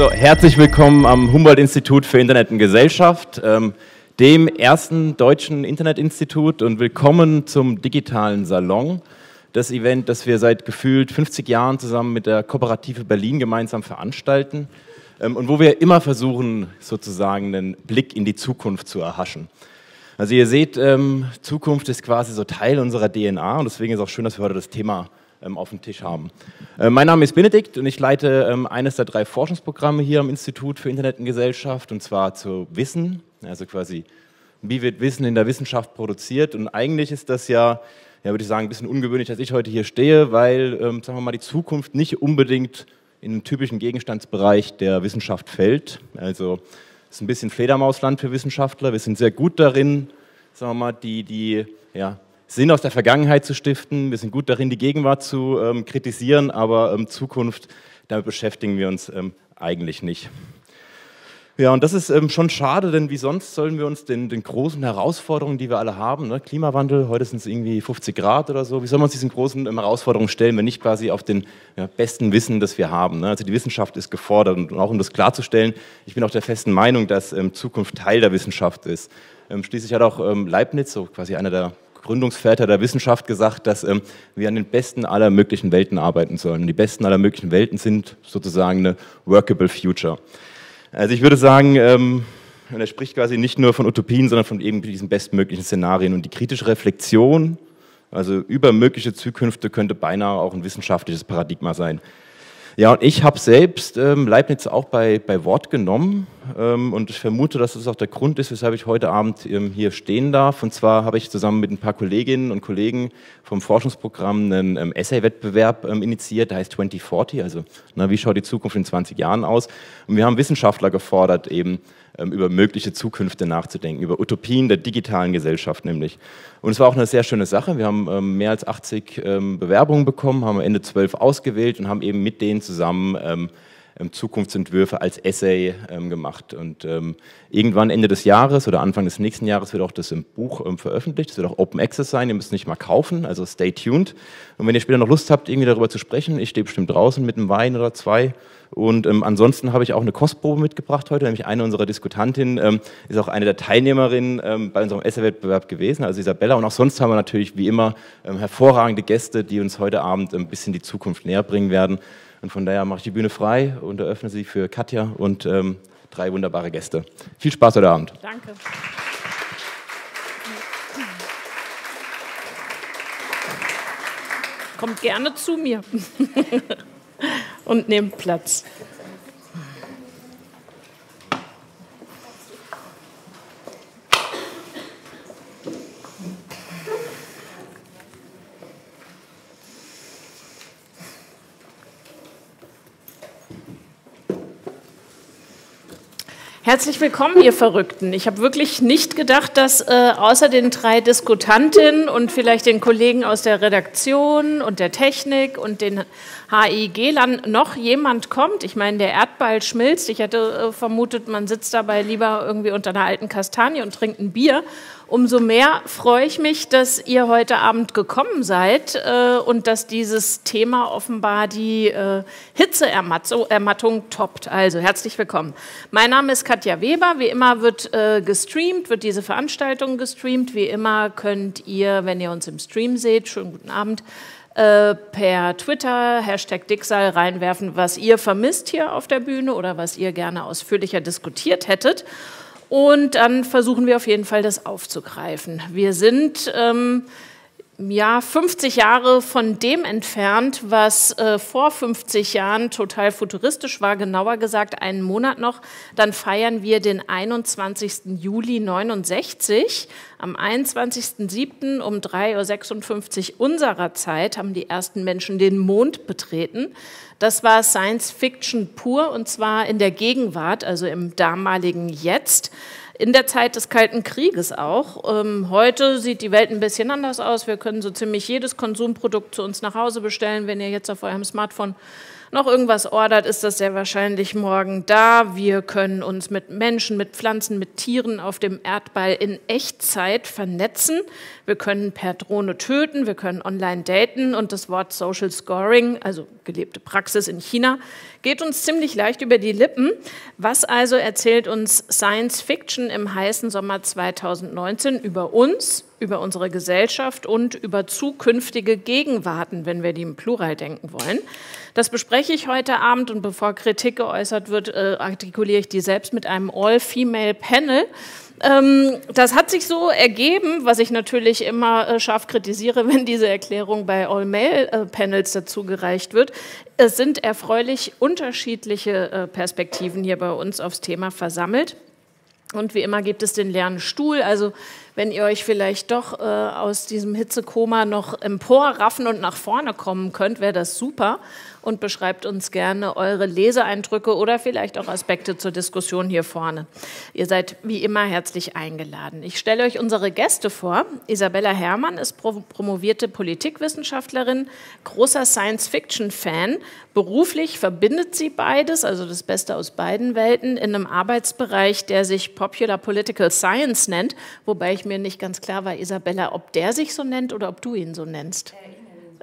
So, herzlich willkommen am Humboldt-Institut für Internet und Gesellschaft, ähm, dem ersten deutschen Internetinstitut und willkommen zum digitalen Salon. Das Event, das wir seit gefühlt 50 Jahren zusammen mit der Kooperative Berlin gemeinsam veranstalten ähm, und wo wir immer versuchen, sozusagen einen Blick in die Zukunft zu erhaschen. Also ihr seht, ähm, Zukunft ist quasi so Teil unserer DNA und deswegen ist auch schön, dass wir heute das Thema auf dem Tisch haben. Äh, mein Name ist Benedikt und ich leite ähm, eines der drei Forschungsprogramme hier am Institut für Internet und Gesellschaft und zwar zu Wissen, also quasi wie wird Wissen in der Wissenschaft produziert und eigentlich ist das ja, ja würde ich sagen, ein bisschen ungewöhnlich, dass ich heute hier stehe, weil, ähm, sagen wir mal, die Zukunft nicht unbedingt in den typischen Gegenstandsbereich der Wissenschaft fällt. Also es ist ein bisschen Fledermausland für Wissenschaftler. Wir sind sehr gut darin, sagen wir mal, die, die ja, Sinn aus der Vergangenheit zu stiften. Wir sind gut darin, die Gegenwart zu ähm, kritisieren, aber ähm, Zukunft, damit beschäftigen wir uns ähm, eigentlich nicht. Ja, und das ist ähm, schon schade, denn wie sonst sollen wir uns den, den großen Herausforderungen, die wir alle haben, ne? Klimawandel, heute sind es irgendwie 50 Grad oder so, wie sollen wir uns diesen großen ähm, Herausforderungen stellen, wenn nicht quasi auf den ja, besten Wissen, das wir haben. Ne? Also die Wissenschaft ist gefordert und, auch um das klarzustellen, ich bin auch der festen Meinung, dass ähm, Zukunft Teil der Wissenschaft ist. Schließlich hat auch Leibniz, so quasi einer der Gründungsväter der Wissenschaft gesagt, dass ähm, wir an den besten aller möglichen Welten arbeiten sollen. Die besten aller möglichen Welten sind sozusagen eine workable future. Also ich würde sagen, ähm, er spricht quasi nicht nur von Utopien, sondern von eben diesen bestmöglichen Szenarien. Und die kritische Reflexion, also über mögliche Zukünfte, könnte beinahe auch ein wissenschaftliches Paradigma sein. Ja, und ich habe selbst ähm, Leibniz auch bei, bei Wort genommen ähm, und ich vermute, dass das auch der Grund ist, weshalb ich heute Abend ähm, hier stehen darf. Und zwar habe ich zusammen mit ein paar Kolleginnen und Kollegen vom Forschungsprogramm einen ähm, Essay-Wettbewerb ähm, initiiert, der heißt 2040, also na, wie schaut die Zukunft in 20 Jahren aus? Und wir haben Wissenschaftler gefordert, eben über mögliche Zukünfte nachzudenken, über Utopien der digitalen Gesellschaft nämlich. Und es war auch eine sehr schöne Sache. Wir haben ähm, mehr als 80 ähm, Bewerbungen bekommen, haben am Ende zwölf ausgewählt und haben eben mit denen zusammen Zukunftsentwürfe als Essay gemacht. Und irgendwann Ende des Jahres oder Anfang des nächsten Jahres wird auch das im Buch veröffentlicht. Es wird auch Open Access sein, ihr müsst nicht mal kaufen, also stay tuned. Und wenn ihr später noch Lust habt, irgendwie darüber zu sprechen, ich stehe bestimmt draußen mit einem Wein oder zwei und ähm, ansonsten habe ich auch eine Kostprobe mitgebracht heute, nämlich eine unserer Diskutantinnen ähm, ist auch eine der Teilnehmerinnen ähm, bei unserem Essay-Wettbewerb gewesen, also Isabella. Und auch sonst haben wir natürlich wie immer ähm, hervorragende Gäste, die uns heute Abend ein bisschen die Zukunft näher bringen werden. Und von daher mache ich die Bühne frei und eröffne sie für Katja und ähm, drei wunderbare Gäste. Viel Spaß heute Abend. Danke. Kommt gerne zu mir. und nehmt Platz. Herzlich willkommen, ihr Verrückten. Ich habe wirklich nicht gedacht, dass äh, außer den drei Diskutantinnen und vielleicht den Kollegen aus der Redaktion und der Technik und den HIG-Lern noch jemand kommt. Ich meine, der Erdball schmilzt. Ich hätte äh, vermutet, man sitzt dabei lieber irgendwie unter einer alten Kastanie und trinkt ein Bier. Umso mehr freue ich mich, dass ihr heute Abend gekommen seid äh, und dass dieses Thema offenbar die äh, Hitzeermattung toppt. Also herzlich willkommen. Mein Name ist Katja Weber. Wie immer wird äh, gestreamt, wird diese Veranstaltung gestreamt. Wie immer könnt ihr, wenn ihr uns im Stream seht, schönen guten Abend, äh, per Twitter, Hashtag Dicksal reinwerfen, was ihr vermisst hier auf der Bühne oder was ihr gerne ausführlicher diskutiert hättet. Und dann versuchen wir auf jeden Fall, das aufzugreifen. Wir sind ähm, ja 50 Jahre von dem entfernt, was äh, vor 50 Jahren total futuristisch war, genauer gesagt einen Monat noch. Dann feiern wir den 21. Juli 69. Am 21.07. um 3.56 Uhr unserer Zeit haben die ersten Menschen den Mond betreten. Das war Science Fiction pur und zwar in der Gegenwart, also im damaligen Jetzt. In der Zeit des Kalten Krieges auch. Ähm, heute sieht die Welt ein bisschen anders aus. Wir können so ziemlich jedes Konsumprodukt zu uns nach Hause bestellen, wenn ihr jetzt auf eurem Smartphone noch irgendwas ordert, ist das sehr wahrscheinlich morgen da. Wir können uns mit Menschen, mit Pflanzen, mit Tieren auf dem Erdball in Echtzeit vernetzen. Wir können per Drohne töten, wir können online daten und das Wort Social Scoring, also gelebte Praxis in China, geht uns ziemlich leicht über die Lippen. Was also erzählt uns Science Fiction im heißen Sommer 2019 über uns, über unsere Gesellschaft und über zukünftige Gegenwarten, wenn wir die im Plural denken wollen? Das bespreche ich heute Abend und bevor Kritik geäußert wird, äh, artikuliere ich die selbst mit einem All-Female-Panel. Ähm, das hat sich so ergeben, was ich natürlich immer äh, scharf kritisiere, wenn diese Erklärung bei All-Male-Panels dazu gereicht wird. Es sind erfreulich unterschiedliche äh, Perspektiven hier bei uns aufs Thema versammelt. Und wie immer gibt es den leeren Stuhl. Also wenn ihr euch vielleicht doch äh, aus diesem Hitzekoma noch emporraffen und nach vorne kommen könnt, wäre das super und beschreibt uns gerne eure Leseeindrücke oder vielleicht auch Aspekte zur Diskussion hier vorne. Ihr seid wie immer herzlich eingeladen. Ich stelle euch unsere Gäste vor. Isabella Herrmann ist promovierte Politikwissenschaftlerin, großer Science-Fiction-Fan. Beruflich verbindet sie beides, also das Beste aus beiden Welten, in einem Arbeitsbereich, der sich Popular Political Science nennt, wobei ich mir nicht ganz klar war, Isabella, ob der sich so nennt oder ob du ihn so nennst.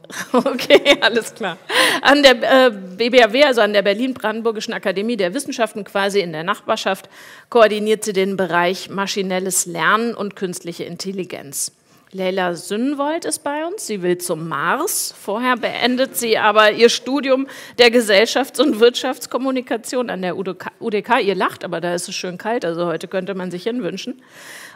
Okay, alles klar. An der äh, BBAW, also an der Berlin-Brandenburgischen Akademie der Wissenschaften, quasi in der Nachbarschaft, koordiniert sie den Bereich maschinelles Lernen und künstliche Intelligenz. Leila Sünnwold ist bei uns. Sie will zum Mars. Vorher beendet sie aber ihr Studium der Gesellschafts- und Wirtschaftskommunikation an der UDK. Ihr lacht, aber da ist es schön kalt, also heute könnte man sich hinwünschen.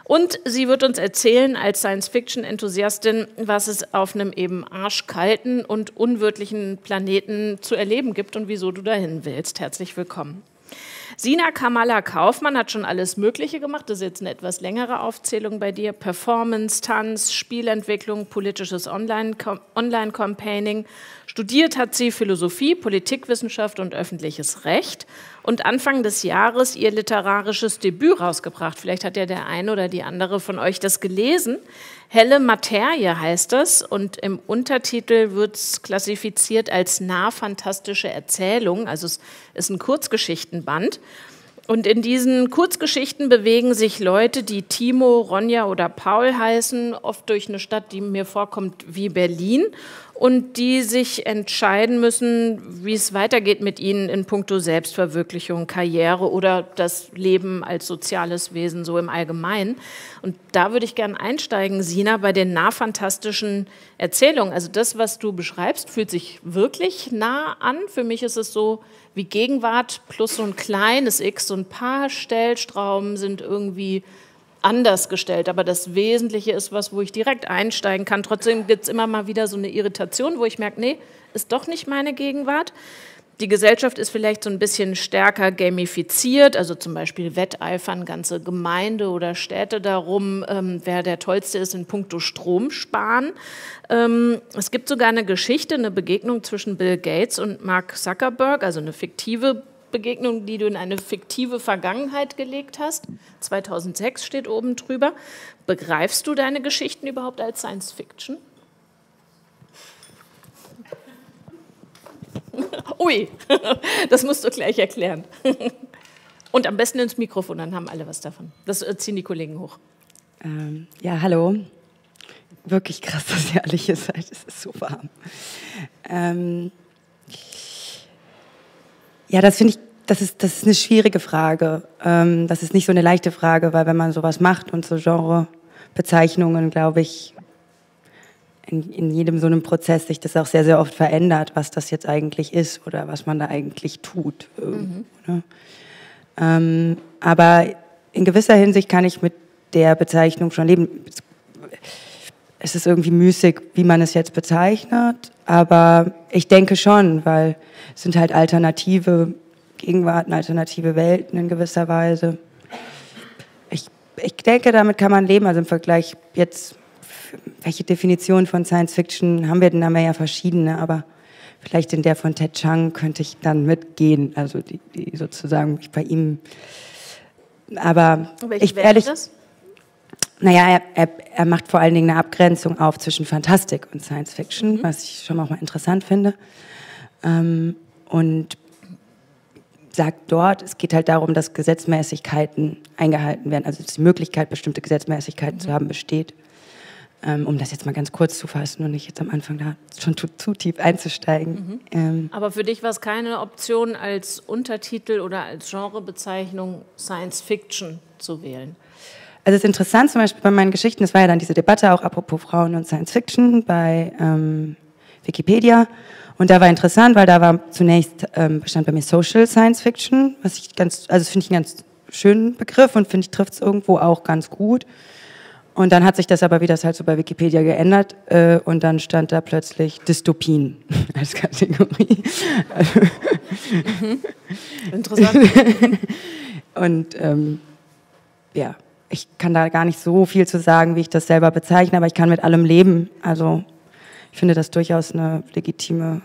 Und sie wird uns erzählen als Science-Fiction-Enthusiastin, was es auf einem eben arschkalten und unwirtlichen Planeten zu erleben gibt und wieso du dahin willst. Herzlich willkommen. Sina Kamala Kaufmann hat schon alles Mögliche gemacht. Das ist jetzt eine etwas längere Aufzählung bei dir. Performance, Tanz, Spielentwicklung, politisches Online-Campaigning. Studiert hat sie Philosophie, Politikwissenschaft und öffentliches Recht und Anfang des Jahres ihr literarisches Debüt rausgebracht. Vielleicht hat ja der eine oder die andere von euch das gelesen. Helle Materie heißt das und im Untertitel wird es klassifiziert als nahfantastische Erzählung, also es ist ein Kurzgeschichtenband. Und in diesen Kurzgeschichten bewegen sich Leute, die Timo, Ronja oder Paul heißen, oft durch eine Stadt, die mir vorkommt wie Berlin und die sich entscheiden müssen, wie es weitergeht mit ihnen in puncto Selbstverwirklichung, Karriere oder das Leben als soziales Wesen so im Allgemeinen. Und da würde ich gerne einsteigen, Sina, bei den nahfantastischen Erzählungen. Also das, was du beschreibst, fühlt sich wirklich nah an. Für mich ist es so wie Gegenwart plus so ein kleines X, so ein paar Stellstrauben sind irgendwie anders gestellt. Aber das Wesentliche ist was, wo ich direkt einsteigen kann. Trotzdem gibt es immer mal wieder so eine Irritation, wo ich merke, nee, ist doch nicht meine Gegenwart. Die Gesellschaft ist vielleicht so ein bisschen stärker gamifiziert, also zum Beispiel wetteifern ganze Gemeinde oder Städte darum, ähm, wer der Tollste ist in puncto Strom sparen. Ähm, es gibt sogar eine Geschichte, eine Begegnung zwischen Bill Gates und Mark Zuckerberg, also eine fiktive Begegnung, die du in eine fiktive Vergangenheit gelegt hast. 2006 steht oben drüber. Begreifst du deine Geschichten überhaupt als Science Fiction? Ui, das musst du gleich erklären. Und am besten ins Mikrofon, dann haben alle was davon. Das äh, ziehen die Kollegen hoch. Ähm, ja, hallo. Wirklich krass, dass ihr alle hier seid. Es ist so warm. Ähm, ja, das finde ich, das ist, das ist eine schwierige Frage. Ähm, das ist nicht so eine leichte Frage, weil wenn man sowas macht und so Genrebezeichnungen, glaube ich, in, in jedem so einem Prozess sich das auch sehr, sehr oft verändert, was das jetzt eigentlich ist oder was man da eigentlich tut. Mhm. Ne? Ähm, aber in gewisser Hinsicht kann ich mit der Bezeichnung schon leben. Es ist irgendwie müßig, wie man es jetzt bezeichnet. Aber ich denke schon, weil es sind halt alternative Gegenwarten, alternative Welten in gewisser Weise. Ich, ich denke, damit kann man leben. Also im Vergleich jetzt, welche Definition von Science Fiction haben wir denn? Da haben wir ja verschiedene, aber vielleicht in der von Ted Chang könnte ich dann mitgehen. Also die, die sozusagen mich bei ihm. Aber Welche ich ehrlich. Das? Naja, er, er, er macht vor allen Dingen eine Abgrenzung auf zwischen Fantastik und Science Fiction, mhm. was ich schon auch mal interessant finde. Ähm, und sagt dort, es geht halt darum, dass Gesetzmäßigkeiten eingehalten werden, also dass die Möglichkeit, bestimmte Gesetzmäßigkeiten zu haben, besteht. Ähm, um das jetzt mal ganz kurz zu fassen und nicht jetzt am Anfang da schon zu, zu tief einzusteigen. Mhm. Ähm, Aber für dich war es keine Option, als Untertitel oder als Genrebezeichnung Science Fiction zu wählen? Also es ist interessant, zum Beispiel bei meinen Geschichten, es war ja dann diese Debatte auch apropos Frauen und Science Fiction bei ähm, Wikipedia. Und da war interessant, weil da war zunächst ähm, bestand bei mir Social Science Fiction, was ich ganz, also finde ich einen ganz schönen Begriff und finde ich trifft es irgendwo auch ganz gut. Und dann hat sich das aber, wie das halt so bei Wikipedia geändert, äh, und dann stand da plötzlich Dystopien als Kategorie. Mhm. Interessant. und ähm, ja, ich kann da gar nicht so viel zu sagen, wie ich das selber bezeichne, aber ich kann mit allem leben. Also ich finde das durchaus eine legitime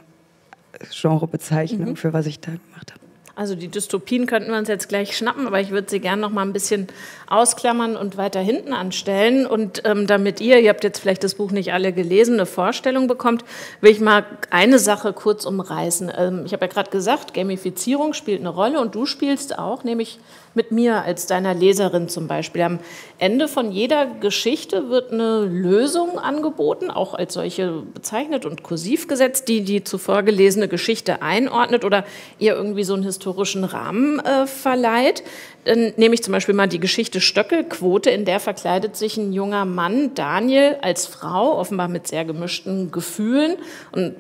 Genrebezeichnung mhm. für was ich da gemacht habe. Also die Dystopien könnten wir uns jetzt gleich schnappen, aber ich würde sie gerne noch mal ein bisschen ausklammern und weiter hinten anstellen. Und ähm, damit ihr, ihr habt jetzt vielleicht das Buch nicht alle gelesen, eine Vorstellung bekommt, will ich mal eine Sache kurz umreißen. Ähm, ich habe ja gerade gesagt, Gamifizierung spielt eine Rolle und du spielst auch, nämlich mit mir als deiner Leserin zum Beispiel. Am Ende von jeder Geschichte wird eine Lösung angeboten, auch als solche bezeichnet und kursiv gesetzt, die die zuvor gelesene Geschichte einordnet oder ihr irgendwie so einen historischen Rahmen äh, verleiht. Dann nehme ich zum Beispiel mal die Geschichte Stöckelquote, in der verkleidet sich ein junger Mann, Daniel, als Frau, offenbar mit sehr gemischten Gefühlen und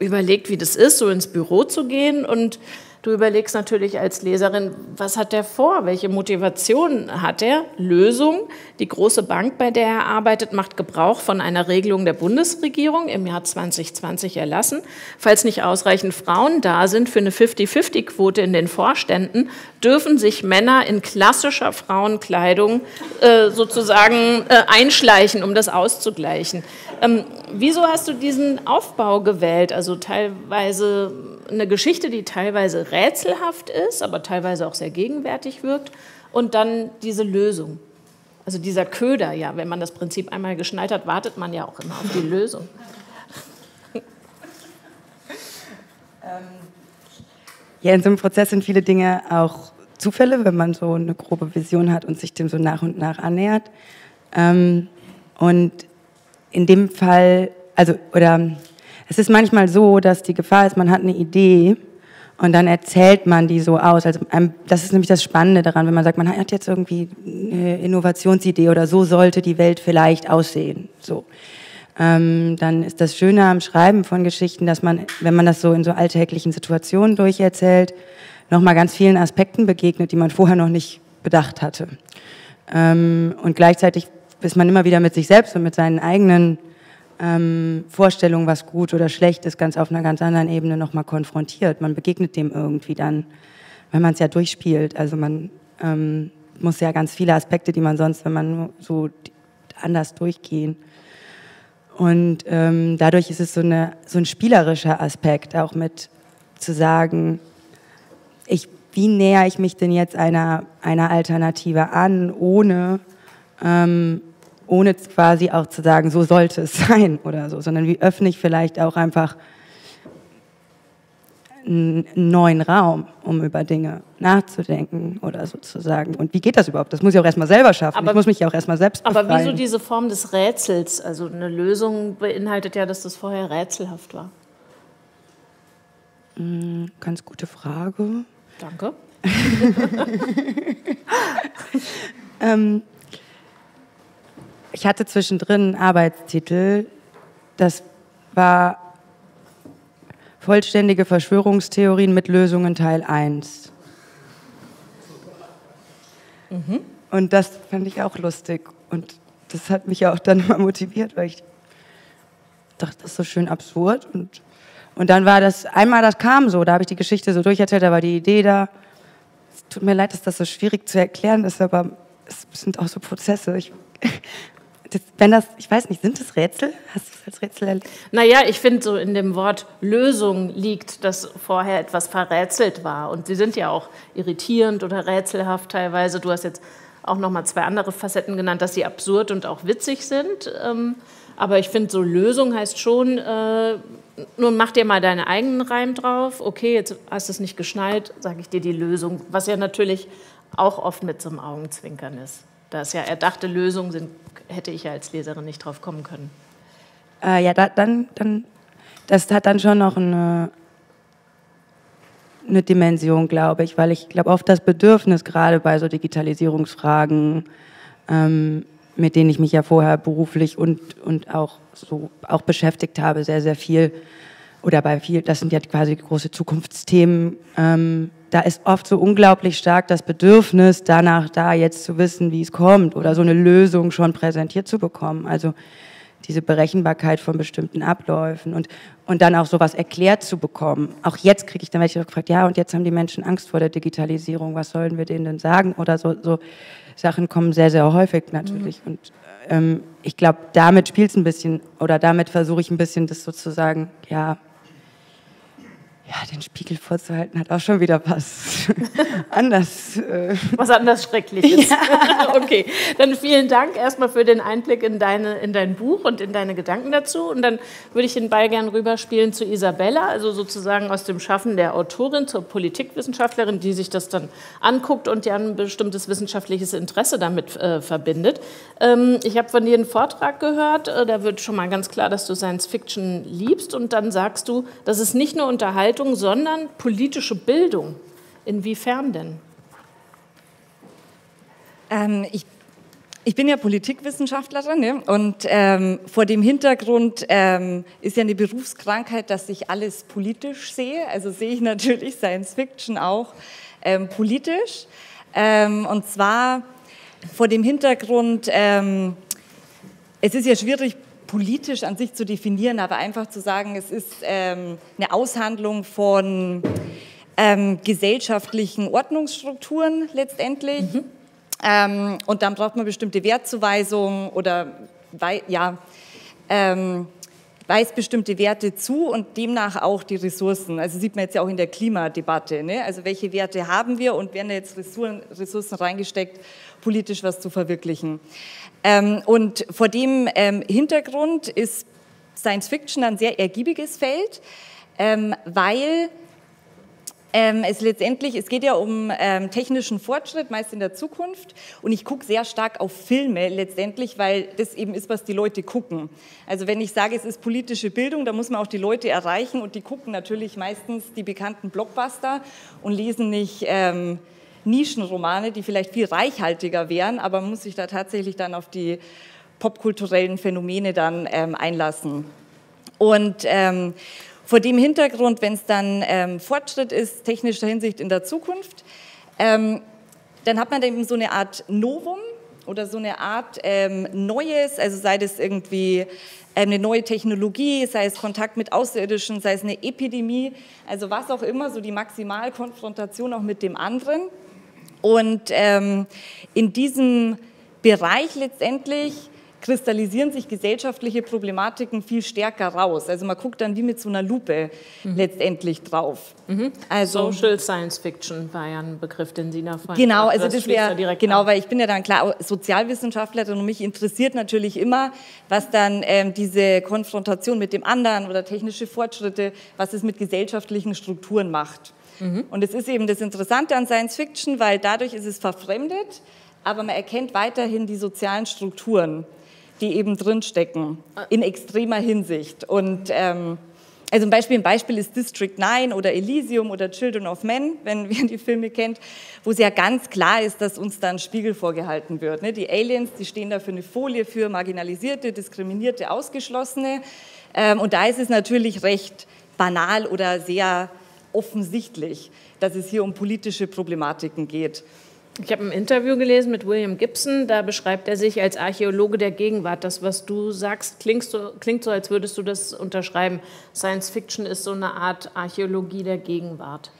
überlegt, wie das ist, so ins Büro zu gehen und Du überlegst natürlich als Leserin, was hat er vor? Welche Motivation hat er? Lösung. Die große Bank, bei der er arbeitet, macht Gebrauch von einer Regelung der Bundesregierung im Jahr 2020 erlassen. Falls nicht ausreichend Frauen da sind für eine 50-50-Quote in den Vorständen, dürfen sich Männer in klassischer Frauenkleidung äh, sozusagen äh, einschleichen, um das auszugleichen. Ähm, wieso hast du diesen Aufbau gewählt? Also teilweise eine Geschichte, die teilweise rätselhaft ist, aber teilweise auch sehr gegenwärtig wirkt. Und dann diese Lösung. Also dieser Köder, ja, wenn man das Prinzip einmal geschnallt hat, wartet man ja auch immer auf die Lösung. Ja, in so einem Prozess sind viele Dinge auch Zufälle, wenn man so eine grobe Vision hat und sich dem so nach und nach annähert. Ähm, und in dem Fall, also, oder es ist manchmal so, dass die Gefahr ist, man hat eine Idee und dann erzählt man die so aus. Also das ist nämlich das Spannende daran, wenn man sagt, man hat jetzt irgendwie eine Innovationsidee oder so sollte die Welt vielleicht aussehen. So. Ähm, dann ist das Schöne am Schreiben von Geschichten, dass man, wenn man das so in so alltäglichen Situationen durcherzählt, nochmal ganz vielen Aspekten begegnet, die man vorher noch nicht bedacht hatte. Ähm, und gleichzeitig ist man immer wieder mit sich selbst und mit seinen eigenen ähm, Vorstellung, was gut oder schlecht ist, ganz auf einer ganz anderen Ebene nochmal konfrontiert. Man begegnet dem irgendwie dann, wenn man es ja durchspielt. Also man ähm, muss ja ganz viele Aspekte, die man sonst, wenn man so anders durchgehen. Und ähm, dadurch ist es so, eine, so ein spielerischer Aspekt, auch mit zu sagen, ich, wie näher ich mich denn jetzt einer, einer Alternative an, ohne ähm, ohne quasi auch zu sagen, so sollte es sein oder so, sondern wie öffne ich vielleicht auch einfach einen neuen Raum, um über Dinge nachzudenken oder sozusagen. Und wie geht das überhaupt? Das muss ich auch erstmal selber schaffen. Aber, ich muss mich ja auch erstmal selbst befreien. Aber wieso diese Form des Rätsels? Also eine Lösung beinhaltet ja, dass das vorher rätselhaft war. Hm, ganz gute Frage. Danke. ähm, ich hatte zwischendrin einen Arbeitstitel, das war Vollständige Verschwörungstheorien mit Lösungen Teil 1. Mhm. Und das fand ich auch lustig. Und das hat mich auch dann mal motiviert, weil ich dachte, das ist so schön absurd. Und, und dann war das, einmal das kam so, da habe ich die Geschichte so durcherzählt, da war die Idee da. Es tut mir leid, dass das so schwierig zu erklären ist, aber es sind auch so Prozesse. Ich das, wenn das, ich weiß nicht, sind das Rätsel? Hast du es als Rätsel erlebt? Naja, ich finde, so in dem Wort Lösung liegt, dass vorher etwas verrätselt war. Und sie sind ja auch irritierend oder rätselhaft teilweise. Du hast jetzt auch noch mal zwei andere Facetten genannt, dass sie absurd und auch witzig sind. Ähm, Aber ich finde, so Lösung heißt schon, äh, nun mach dir mal deinen eigenen Reim drauf. Okay, jetzt hast du es nicht geschnallt, sage ich dir die Lösung. Was ja natürlich auch oft mit so einem Augenzwinkern ist. Da es ja erdachte Lösungen sind, hätte ich ja als Leserin nicht drauf kommen können. Äh, ja, da, dann, dann, das hat dann schon noch eine, eine Dimension, glaube ich, weil ich glaube, oft das Bedürfnis, gerade bei so Digitalisierungsfragen, ähm, mit denen ich mich ja vorher beruflich und, und auch so auch beschäftigt habe, sehr, sehr viel, oder bei viel, das sind ja quasi große Zukunftsthemen, ähm, da ist oft so unglaublich stark das Bedürfnis danach, da jetzt zu wissen, wie es kommt oder so eine Lösung schon präsentiert zu bekommen. Also diese Berechenbarkeit von bestimmten Abläufen und, und dann auch sowas erklärt zu bekommen. Auch jetzt kriege ich dann welche gefragt, ja, und jetzt haben die Menschen Angst vor der Digitalisierung, was sollen wir denen denn sagen? Oder so, so Sachen kommen sehr, sehr häufig natürlich. Mhm. Und ähm, ich glaube, damit spielt es ein bisschen, oder damit versuche ich ein bisschen das sozusagen, ja, ja, den Spiegel vorzuhalten hat auch schon wieder was anders. Äh was anders Schreckliches. Ja. okay, dann vielen Dank erstmal für den Einblick in, deine, in dein Buch und in deine Gedanken dazu. Und dann würde ich den Ball gern rüberspielen zu Isabella, also sozusagen aus dem Schaffen der Autorin zur Politikwissenschaftlerin, die sich das dann anguckt und ja ein bestimmtes wissenschaftliches Interesse damit äh, verbindet. Ähm, ich habe von dir einen Vortrag gehört, äh, da wird schon mal ganz klar, dass du Science Fiction liebst und dann sagst du, das ist nicht nur Unterhaltung, Unterhaltung, sondern politische Bildung. Inwiefern denn? Ähm, ich, ich bin ja Politikwissenschaftlerin ne? und ähm, vor dem Hintergrund ähm, ist ja eine Berufskrankheit, dass ich alles politisch sehe. Also sehe ich natürlich Science Fiction auch ähm, politisch. Ähm, und zwar vor dem Hintergrund, ähm, es ist ja schwierig, politisch an sich zu definieren, aber einfach zu sagen, es ist ähm, eine Aushandlung von ähm, gesellschaftlichen Ordnungsstrukturen letztendlich. Mhm. Ähm, und dann braucht man bestimmte Wertzuweisungen oder ja, ähm, weist bestimmte Werte zu und demnach auch die Ressourcen. Also sieht man jetzt ja auch in der Klimadebatte. Ne? Also welche Werte haben wir und werden jetzt Ressourcen, Ressourcen reingesteckt, politisch was zu verwirklichen. Ähm, und vor dem ähm, Hintergrund ist Science Fiction ein sehr ergiebiges Feld, ähm, weil ähm, es letztendlich, es geht ja um ähm, technischen Fortschritt, meist in der Zukunft. Und ich gucke sehr stark auf Filme letztendlich, weil das eben ist, was die Leute gucken. Also wenn ich sage, es ist politische Bildung, dann muss man auch die Leute erreichen und die gucken natürlich meistens die bekannten Blockbuster und lesen nicht ähm, Nischenromane, die vielleicht viel reichhaltiger wären, aber man muss sich da tatsächlich dann auf die popkulturellen Phänomene dann ähm, einlassen. Und ähm, vor dem Hintergrund, wenn es dann ähm, Fortschritt ist, technischer Hinsicht in der Zukunft, ähm, dann hat man eben so eine Art Novum oder so eine Art ähm, Neues, also sei das irgendwie ähm, eine neue Technologie, sei es Kontakt mit Außerirdischen, sei es eine Epidemie, also was auch immer, so die Maximalkonfrontation auch mit dem anderen. Und ähm, in diesem Bereich letztendlich kristallisieren sich gesellschaftliche Problematiken viel stärker raus. Also man guckt dann wie mit so einer Lupe mhm. letztendlich drauf. Mhm. Also, Social Science Fiction war ja ein Begriff, den Sie nach Genau, also das, das wäre genau, an. weil ich bin ja dann klar Sozialwissenschaftlerin und mich interessiert natürlich immer, was dann ähm, diese Konfrontation mit dem anderen oder technische Fortschritte, was es mit gesellschaftlichen Strukturen macht. Mhm. Und es ist eben das Interessante an Science Fiction, weil dadurch ist es verfremdet, aber man erkennt weiterhin die sozialen Strukturen, die eben drinstecken, in extremer Hinsicht. Und ähm, also ein Beispiel, ein Beispiel ist District 9 oder Elysium oder Children of Men, wenn ihr die Filme kennt, wo es ja ganz klar ist, dass uns da ein Spiegel vorgehalten wird. Ne? Die Aliens, die stehen da für eine Folie für marginalisierte, diskriminierte, Ausgeschlossene. Ähm, und da ist es natürlich recht banal oder sehr offensichtlich, dass es hier um politische Problematiken geht. Ich habe ein Interview gelesen mit William Gibson, da beschreibt er sich als Archäologe der Gegenwart. Das, was du sagst, klingt so, klingt so, als würdest du das unterschreiben. Science Fiction ist so eine Art Archäologie der Gegenwart.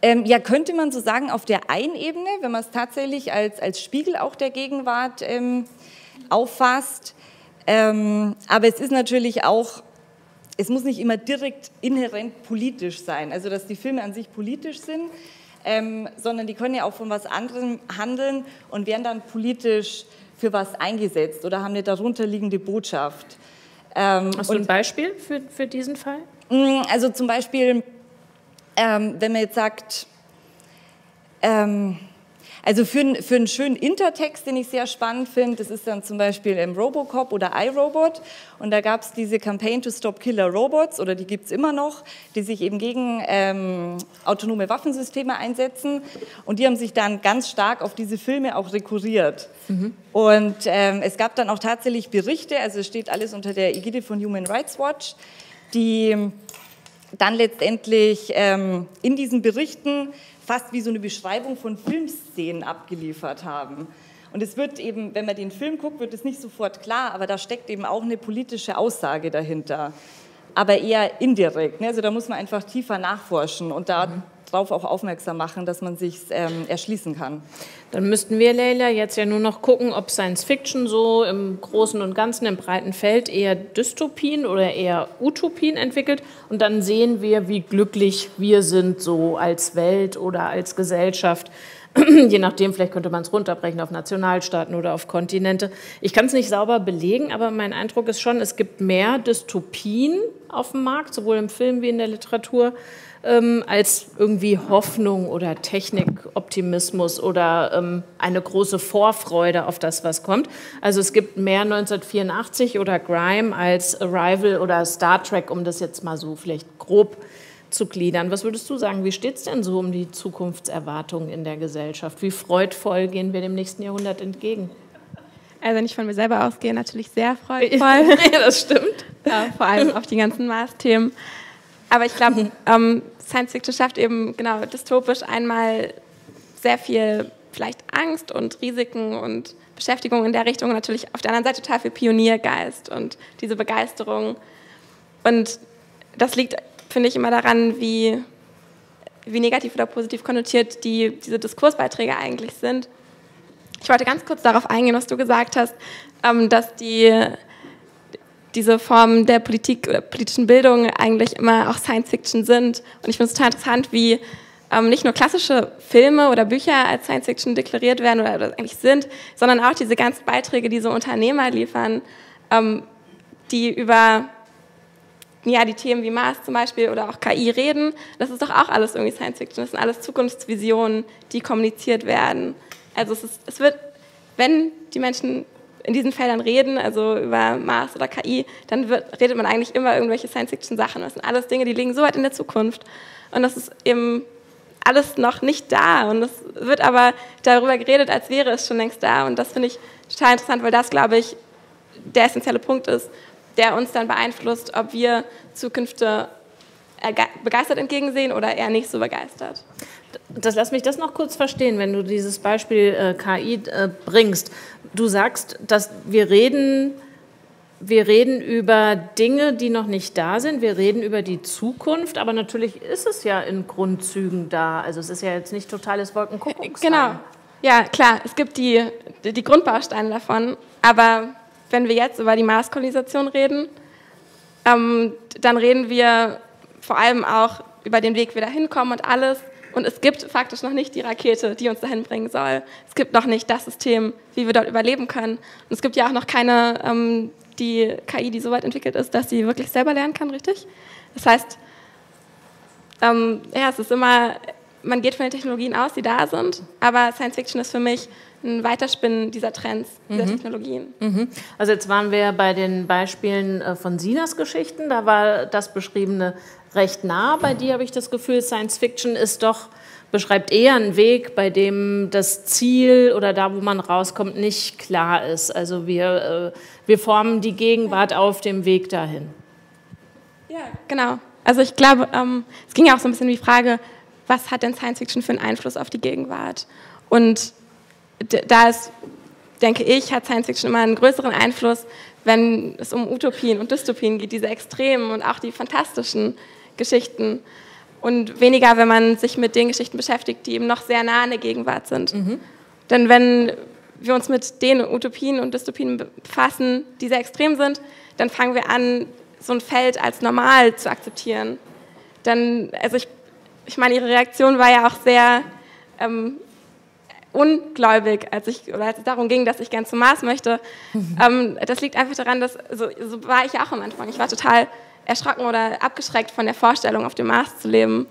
Ähm, ja, könnte man so sagen, auf der einen Ebene, wenn man es tatsächlich als, als Spiegel auch der Gegenwart ähm, auffasst. Ähm, aber es ist natürlich auch es muss nicht immer direkt inhärent politisch sein, also dass die Filme an sich politisch sind, ähm, sondern die können ja auch von was anderem handeln und werden dann politisch für was eingesetzt oder haben eine darunterliegende Botschaft. Ähm, Hast du ein Beispiel für, für diesen Fall? Mm, also zum Beispiel, ähm, wenn man jetzt sagt, ähm, also für, für einen schönen Intertext, den ich sehr spannend finde, das ist dann zum Beispiel im Robocop oder iRobot. Und da gab es diese Campaign to Stop Killer Robots, oder die gibt es immer noch, die sich eben gegen ähm, autonome Waffensysteme einsetzen. Und die haben sich dann ganz stark auf diese Filme auch rekurriert. Mhm. Und ähm, es gab dann auch tatsächlich Berichte, also es steht alles unter der Ägide von Human Rights Watch, die dann letztendlich ähm, in diesen Berichten fast wie so eine Beschreibung von Filmszenen abgeliefert haben. Und es wird eben, wenn man den Film guckt, wird es nicht sofort klar, aber da steckt eben auch eine politische Aussage dahinter. Aber eher indirekt. Ne? Also da muss man einfach tiefer nachforschen und da mhm darauf auch aufmerksam machen, dass man sich ähm, erschließen kann. Dann müssten wir, Leila, jetzt ja nur noch gucken, ob Science Fiction so im Großen und Ganzen, im breiten Feld eher Dystopien oder eher Utopien entwickelt. Und dann sehen wir, wie glücklich wir sind so als Welt oder als Gesellschaft. Je nachdem, vielleicht könnte man es runterbrechen auf Nationalstaaten oder auf Kontinente. Ich kann es nicht sauber belegen, aber mein Eindruck ist schon, es gibt mehr Dystopien auf dem Markt, sowohl im Film wie in der Literatur, ähm, als irgendwie Hoffnung oder Technikoptimismus oder ähm, eine große Vorfreude auf das, was kommt. Also es gibt mehr 1984 oder Grime als Arrival oder Star Trek, um das jetzt mal so vielleicht grob zu gliedern. Was würdest du sagen, wie steht es denn so um die Zukunftserwartungen in der Gesellschaft? Wie freudvoll gehen wir dem nächsten Jahrhundert entgegen? Also wenn ich von mir selber ausgehe, natürlich sehr freudvoll. ja, das stimmt. Ja, vor allem auf die ganzen Maßthemen. Aber ich glaube, ähm, Science Fiction schafft eben genau dystopisch einmal sehr viel vielleicht Angst und Risiken und Beschäftigung in der Richtung und natürlich auf der anderen Seite total viel Pioniergeist und diese Begeisterung. Und das liegt, finde ich, immer daran, wie, wie negativ oder positiv konnotiert die, diese Diskursbeiträge eigentlich sind. Ich wollte ganz kurz darauf eingehen, was du gesagt hast, ähm, dass die diese Formen der Politik oder politischen Bildung eigentlich immer auch Science Fiction sind. Und ich finde es total interessant, wie ähm, nicht nur klassische Filme oder Bücher als Science Fiction deklariert werden oder, oder eigentlich sind, sondern auch diese ganzen Beiträge, die so Unternehmer liefern, ähm, die über ja, die Themen wie Mars zum Beispiel oder auch KI reden. Das ist doch auch alles irgendwie Science Fiction. Das sind alles Zukunftsvisionen, die kommuniziert werden. Also es, ist, es wird, wenn die Menschen in diesen Feldern reden, also über Mars oder KI, dann wird, redet man eigentlich immer irgendwelche Science-Fiction-Sachen. Das sind alles Dinge, die liegen so weit in der Zukunft. Und das ist eben alles noch nicht da. Und es wird aber darüber geredet, als wäre es schon längst da. Und das finde ich total interessant, weil das, glaube ich, der essentielle Punkt ist, der uns dann beeinflusst, ob wir Zukünfte begeistert entgegensehen oder eher nicht so begeistert. Das lass mich das noch kurz verstehen, wenn du dieses Beispiel äh, KI äh, bringst. Du sagst, dass wir reden, wir reden über Dinge, die noch nicht da sind. Wir reden über die Zukunft, aber natürlich ist es ja in Grundzügen da. Also es ist ja jetzt nicht totales Wolkenkuckucksheim. Genau. Ja, klar. Es gibt die, die Grundbausteine davon. Aber wenn wir jetzt über die Marskolonisation reden, ähm, dann reden wir vor allem auch über den Weg, wie wir da hinkommen und alles. Und es gibt faktisch noch nicht die Rakete, die uns dahin bringen soll. Es gibt noch nicht das System, wie wir dort überleben können. Und es gibt ja auch noch keine ähm, die KI, die so weit entwickelt ist, dass sie wirklich selber lernen kann, richtig? Das heißt, ähm, ja, es ist immer, man geht von den Technologien aus, die da sind, aber Science Fiction ist für mich ein Weiterspinnen dieser Trends, dieser mhm. Technologien. Mhm. Also jetzt waren wir bei den Beispielen äh, von Sinas Geschichten, da war das Beschriebene recht nah. Bei dir habe ich das Gefühl, Science Fiction ist doch beschreibt eher einen Weg, bei dem das Ziel oder da, wo man rauskommt, nicht klar ist. Also wir, äh, wir formen die Gegenwart auf dem Weg dahin. Ja, genau. Also ich glaube, ähm, es ging ja auch so ein bisschen um die Frage, was hat denn Science Fiction für einen Einfluss auf die Gegenwart? Und da ist, denke ich, hat Science Fiction immer einen größeren Einfluss, wenn es um Utopien und Dystopien geht, diese extremen und auch die fantastischen Geschichten. Und weniger, wenn man sich mit den Geschichten beschäftigt, die eben noch sehr nah an der Gegenwart sind. Mhm. Denn wenn wir uns mit den Utopien und Dystopien befassen, die sehr extrem sind, dann fangen wir an, so ein Feld als normal zu akzeptieren. Dann, also ich, ich meine, ihre Reaktion war ja auch sehr ähm, ungläubig, als ich oder als es darum ging, dass ich gern zum Mars möchte. Mhm. Ähm, das liegt einfach daran, dass so, so war ich ja auch am Anfang. Ich war total erschrocken oder abgeschreckt von der Vorstellung, auf dem Mars zu leben.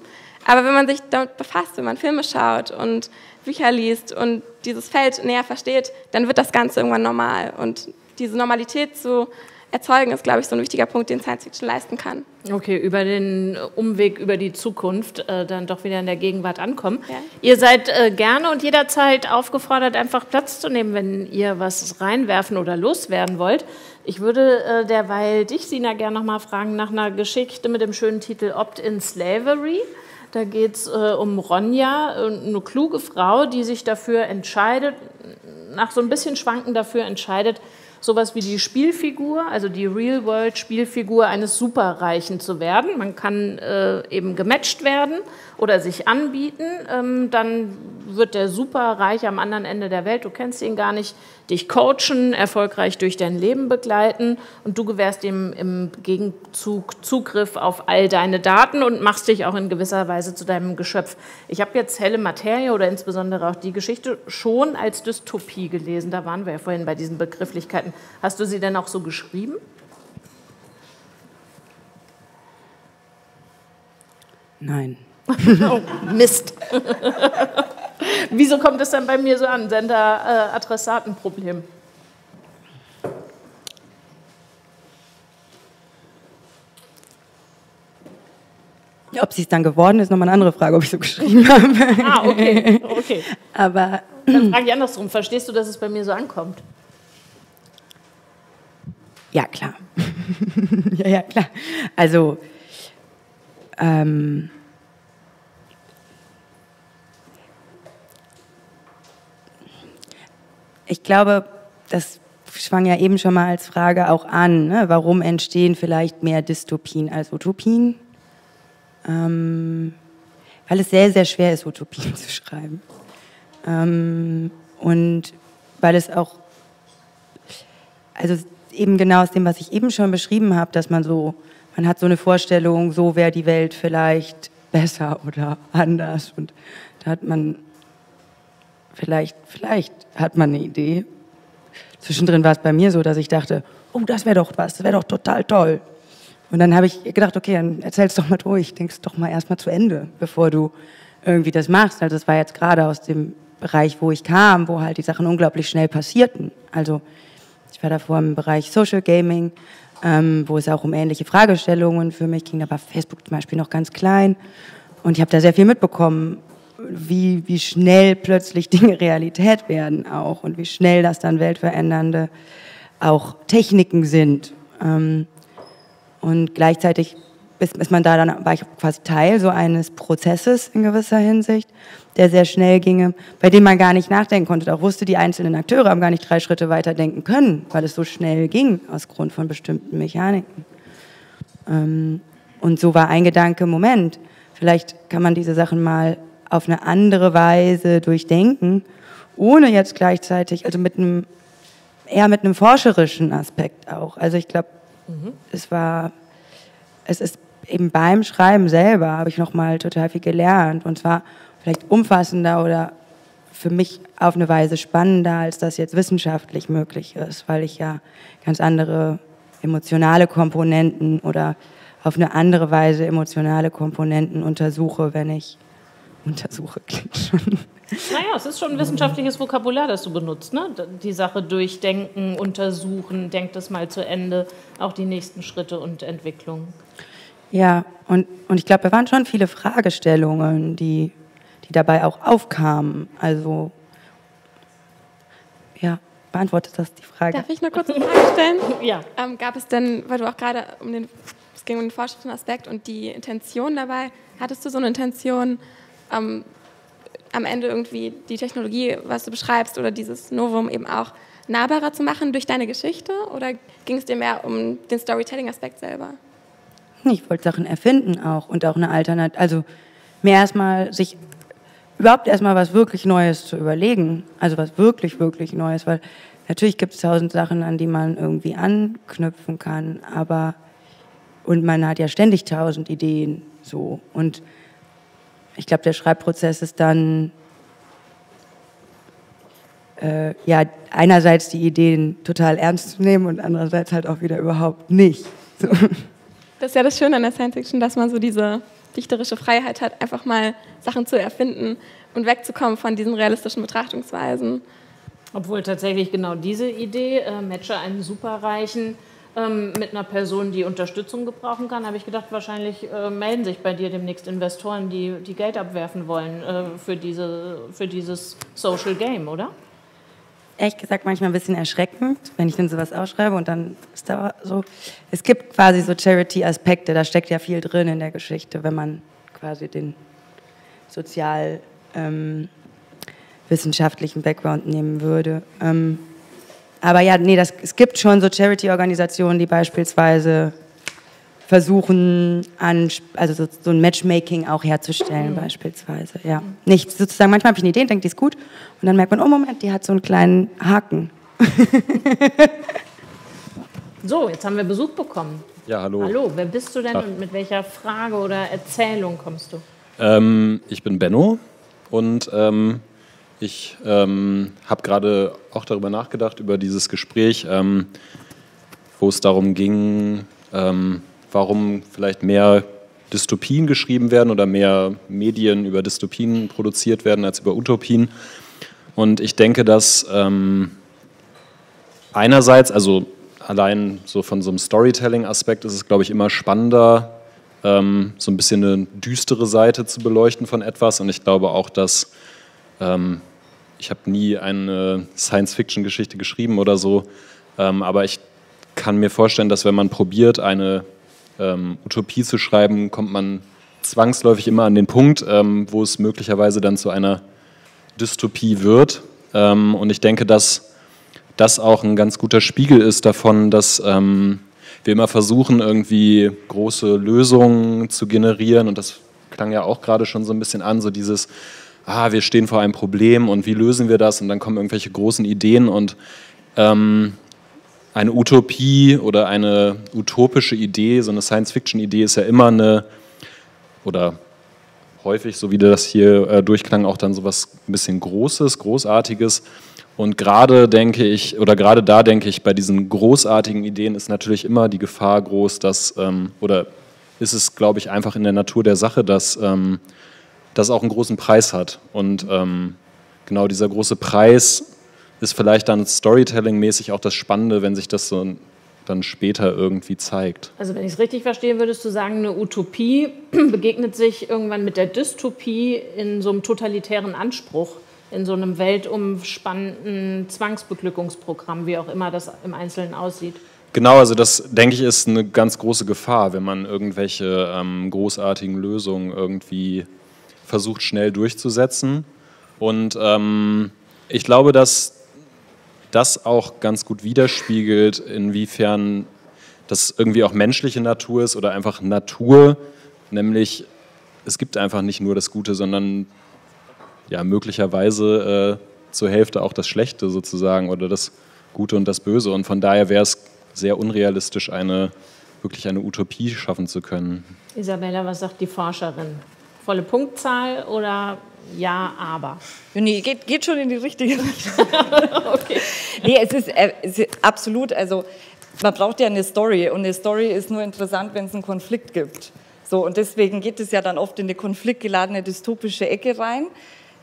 Aber wenn man sich damit befasst, wenn man Filme schaut und Bücher liest und dieses Feld näher versteht, dann wird das Ganze irgendwann normal. Und diese Normalität zu erzeugen, ist, glaube ich, so ein wichtiger Punkt, den Science Fiction leisten kann. Okay, über den Umweg über die Zukunft äh, dann doch wieder in der Gegenwart ankommen. Ja. Ihr seid äh, gerne und jederzeit aufgefordert, einfach Platz zu nehmen, wenn ihr was reinwerfen oder loswerden wollt. Ich würde äh, derweil dich, Sina, gerne noch mal fragen nach einer Geschichte mit dem schönen Titel Opt-in Slavery. Da geht es äh, um Ronja, eine kluge Frau, die sich dafür entscheidet, nach so ein bisschen Schwanken dafür entscheidet, sowas wie die Spielfigur, also die Real-World-Spielfigur eines Superreichen zu werden. Man kann äh, eben gematcht werden oder sich anbieten. Ähm, dann wird der Superreich am anderen Ende der Welt, du kennst ihn gar nicht, dich coachen, erfolgreich durch dein Leben begleiten und du gewährst ihm im Gegenzug Zugriff auf all deine Daten und machst dich auch in gewisser Weise zu deinem Geschöpf. Ich habe jetzt Helle Materie oder insbesondere auch die Geschichte schon als Dystopie gelesen. Da waren wir ja vorhin bei diesen Begrifflichkeiten. Hast du sie denn auch so geschrieben? Nein. oh, Mist. Wieso kommt es dann bei mir so an? Sender-Adressatenproblem. Äh, ob sie es dann geworden ist, nochmal eine andere Frage, ob ich so geschrieben habe. Ah, okay. okay. Aber dann frage ich andersrum. Verstehst du, dass es bei mir so ankommt? Ja, klar. ja, ja, klar. Also, ähm, ich glaube, das schwang ja eben schon mal als Frage auch an, ne? warum entstehen vielleicht mehr Dystopien als Utopien? Ähm, weil es sehr, sehr schwer ist, Utopien zu schreiben. Ähm, und weil es auch, also eben genau aus dem, was ich eben schon beschrieben habe, dass man so, man hat so eine Vorstellung, so wäre die Welt vielleicht besser oder anders. Und da hat man vielleicht, vielleicht hat man eine Idee. Zwischendrin war es bei mir so, dass ich dachte, oh, das wäre doch was, das wäre doch total toll. Und dann habe ich gedacht, okay, dann erzähl's doch mal durch, denk's doch mal erstmal zu Ende, bevor du irgendwie das machst. Also es war jetzt gerade aus dem Bereich, wo ich kam, wo halt die Sachen unglaublich schnell passierten. Also ich war davor im Bereich Social Gaming, ähm, wo es auch um ähnliche Fragestellungen für mich ging. Da war Facebook zum Beispiel noch ganz klein. Und ich habe da sehr viel mitbekommen wie, wie schnell plötzlich Dinge Realität werden auch und wie schnell das dann weltverändernde auch Techniken sind. Ähm, und gleichzeitig ist, man da dann, war ich quasi Teil so eines Prozesses in gewisser Hinsicht, der sehr schnell ginge, bei dem man gar nicht nachdenken konnte. Auch wusste, die einzelnen Akteure haben gar nicht drei Schritte weiter denken können, weil es so schnell ging aus Grund von bestimmten Mechaniken. Ähm, und so war ein Gedanke, Moment, vielleicht kann man diese Sachen mal auf eine andere Weise durchdenken, ohne jetzt gleichzeitig, also mit einem, eher mit einem forscherischen Aspekt auch. Also ich glaube, mhm. es war, es ist eben beim Schreiben selber habe ich nochmal total viel gelernt und zwar vielleicht umfassender oder für mich auf eine Weise spannender, als das jetzt wissenschaftlich möglich ist, weil ich ja ganz andere emotionale Komponenten oder auf eine andere Weise emotionale Komponenten untersuche, wenn ich untersuche, klingt schon. Naja, es ist schon ein wissenschaftliches Vokabular, das du benutzt. Ne? Die Sache durchdenken, untersuchen, denk das mal zu Ende, auch die nächsten Schritte und Entwicklungen. Ja, und, und ich glaube, da waren schon viele Fragestellungen, die, die dabei auch aufkamen. Also, ja, beantwortet das die Frage? Darf ich eine kurze Frage stellen? ja. Ähm, gab es denn, weil du auch gerade um den, es ging um den forschenden Aspekt und die Intention dabei, hattest du so eine Intention, ähm, am Ende irgendwie die Technologie, was du beschreibst, oder dieses Novum eben auch nahbarer zu machen durch deine Geschichte? Oder ging es dir mehr um den Storytelling-Aspekt selber? Ich wollte Sachen erfinden auch und auch eine Alternative, also mir erstmal sich überhaupt erstmal was wirklich Neues zu überlegen, also was wirklich, wirklich Neues, weil natürlich gibt es tausend Sachen, an die man irgendwie anknüpfen kann, aber und man hat ja ständig tausend Ideen so und ich glaube, der Schreibprozess ist dann äh, ja, einerseits die Ideen total ernst zu nehmen und andererseits halt auch wieder überhaupt nicht. So. Das ist ja das Schöne an der Science Fiction, dass man so diese dichterische Freiheit hat, einfach mal Sachen zu erfinden und wegzukommen von diesen realistischen Betrachtungsweisen. Obwohl tatsächlich genau diese Idee, äh, matche einen Superreichen ähm, mit einer Person, die Unterstützung gebrauchen kann, habe ich gedacht, wahrscheinlich äh, melden sich bei dir demnächst Investoren, die, die Geld abwerfen wollen äh, für, diese, für dieses Social Game, oder? ehrlich gesagt manchmal ein bisschen erschreckend, wenn ich dann sowas ausschreibe und dann ist da so. Es gibt quasi so Charity-Aspekte, da steckt ja viel drin in der Geschichte, wenn man quasi den sozial ähm, Background nehmen würde. Ähm, aber ja, nee, das, es gibt schon so Charity-Organisationen, die beispielsweise versuchen, an, also so, so, ein Matchmaking auch herzustellen, mhm. beispielsweise. Ja. Nicht sozusagen, manchmal habe ich eine Idee und denke, die ist gut. Und dann merkt man, oh Moment, die hat so einen kleinen Haken. so, jetzt haben wir Besuch bekommen. Ja, hallo. Hallo, wer bist du denn Ach. und mit welcher Frage oder Erzählung kommst du? Ähm, ich bin Benno und ähm, ich ähm, habe gerade auch darüber nachgedacht, über dieses Gespräch, ähm, wo es darum ging, ähm, warum vielleicht mehr Dystopien geschrieben werden oder mehr Medien über Dystopien produziert werden als über Utopien. Und ich denke, dass ähm, einerseits, also allein so von so einem Storytelling-Aspekt ist es, glaube ich, immer spannender, ähm, so ein bisschen eine düstere Seite zu beleuchten von etwas. Und ich glaube auch, dass ähm, ich habe nie eine Science-Fiction-Geschichte geschrieben oder so, ähm, aber ich kann mir vorstellen, dass wenn man probiert, eine ähm, Utopie zu schreiben, kommt man zwangsläufig immer an den Punkt, ähm, wo es möglicherweise dann zu einer Dystopie wird. Ähm, und ich denke, dass das auch ein ganz guter Spiegel ist davon, dass ähm, wir immer versuchen, irgendwie große Lösungen zu generieren. Und das klang ja auch gerade schon so ein bisschen an, so dieses, ah, wir stehen vor einem Problem und wie lösen wir das? Und dann kommen irgendwelche großen Ideen und ähm, eine Utopie oder eine utopische Idee, so eine Science-Fiction-Idee ist ja immer eine, oder häufig, so wie das hier äh, durchklang, auch dann so was ein bisschen Großes, Großartiges. Und gerade denke ich, oder gerade da denke ich, bei diesen großartigen Ideen ist natürlich immer die Gefahr groß, dass, ähm, oder ist es, glaube ich, einfach in der Natur der Sache, dass ähm, das auch einen großen Preis hat. Und ähm, genau dieser große Preis ist vielleicht dann Storytelling-mäßig auch das Spannende, wenn sich das so dann später irgendwie zeigt. Also wenn ich es richtig verstehe, würdest du sagen, eine Utopie begegnet sich irgendwann mit der Dystopie in so einem totalitären Anspruch, in so einem weltumspannenden Zwangsbeglückungsprogramm, wie auch immer das im Einzelnen aussieht. Genau, also das denke ich ist eine ganz große Gefahr, wenn man irgendwelche ähm, großartigen Lösungen irgendwie versucht schnell durchzusetzen. Und ähm, ich glaube, dass das auch ganz gut widerspiegelt, inwiefern das irgendwie auch menschliche Natur ist oder einfach Natur, nämlich es gibt einfach nicht nur das Gute, sondern ja möglicherweise äh, zur Hälfte auch das Schlechte sozusagen oder das Gute und das Böse. Und von daher wäre es sehr unrealistisch, eine wirklich eine Utopie schaffen zu können. Isabella, was sagt die Forscherin? Volle Punktzahl oder ja, aber. Nee, geht, geht schon in die richtige Richtung. okay. Nee, es ist, äh, es ist absolut, also man braucht ja eine Story und eine Story ist nur interessant, wenn es einen Konflikt gibt. So, und deswegen geht es ja dann oft in eine konfliktgeladene dystopische Ecke rein.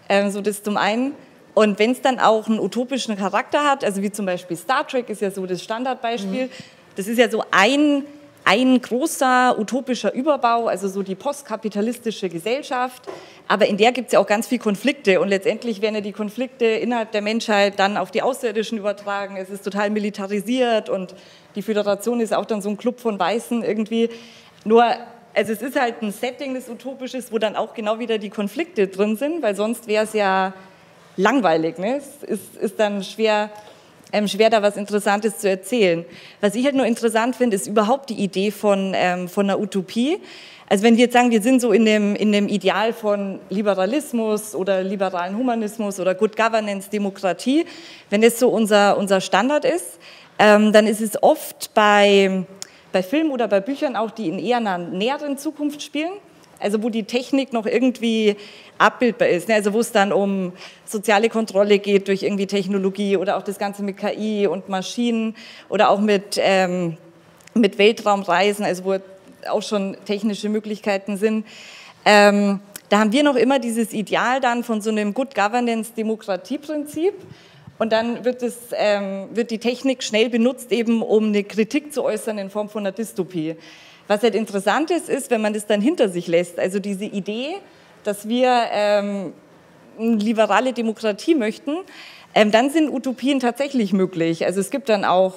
Ähm, so das zum einen. Und wenn es dann auch einen utopischen Charakter hat, also wie zum Beispiel Star Trek ist ja so das Standardbeispiel, mhm. das ist ja so ein ein großer utopischer Überbau, also so die postkapitalistische Gesellschaft. Aber in der gibt es ja auch ganz viele Konflikte und letztendlich werden ja die Konflikte innerhalb der Menschheit dann auf die Außerirdischen übertragen. Es ist total militarisiert und die Föderation ist auch dann so ein Club von Weißen irgendwie. Nur, also es ist halt ein Setting des Utopisches, wo dann auch genau wieder die Konflikte drin sind, weil sonst wäre es ja langweilig. Ne? Es ist, ist dann schwer ähm, schwer, da was Interessantes zu erzählen. Was ich halt nur interessant finde, ist überhaupt die Idee von, ähm, von einer Utopie. Also wenn wir jetzt sagen, wir sind so in dem, in dem Ideal von Liberalismus oder liberalen Humanismus oder Good Governance, Demokratie, wenn das so unser, unser Standard ist, ähm, dann ist es oft bei, bei Filmen oder bei Büchern auch, die in eher einer näheren Zukunft spielen, also wo die Technik noch irgendwie abbildbar ist. Ne? Also wo es dann um soziale Kontrolle geht durch irgendwie Technologie oder auch das Ganze mit KI und Maschinen oder auch mit, ähm, mit Weltraumreisen, also wo auch schon technische Möglichkeiten sind. Ähm, da haben wir noch immer dieses Ideal dann von so einem Good Governance Demokratieprinzip. Und dann wird, es, ähm, wird die Technik schnell benutzt, eben um eine Kritik zu äußern in Form von einer Dystopie. Was halt interessant ist, ist, wenn man das dann hinter sich lässt, also diese Idee, dass wir ähm, eine liberale Demokratie möchten, ähm, dann sind Utopien tatsächlich möglich. Also es gibt dann auch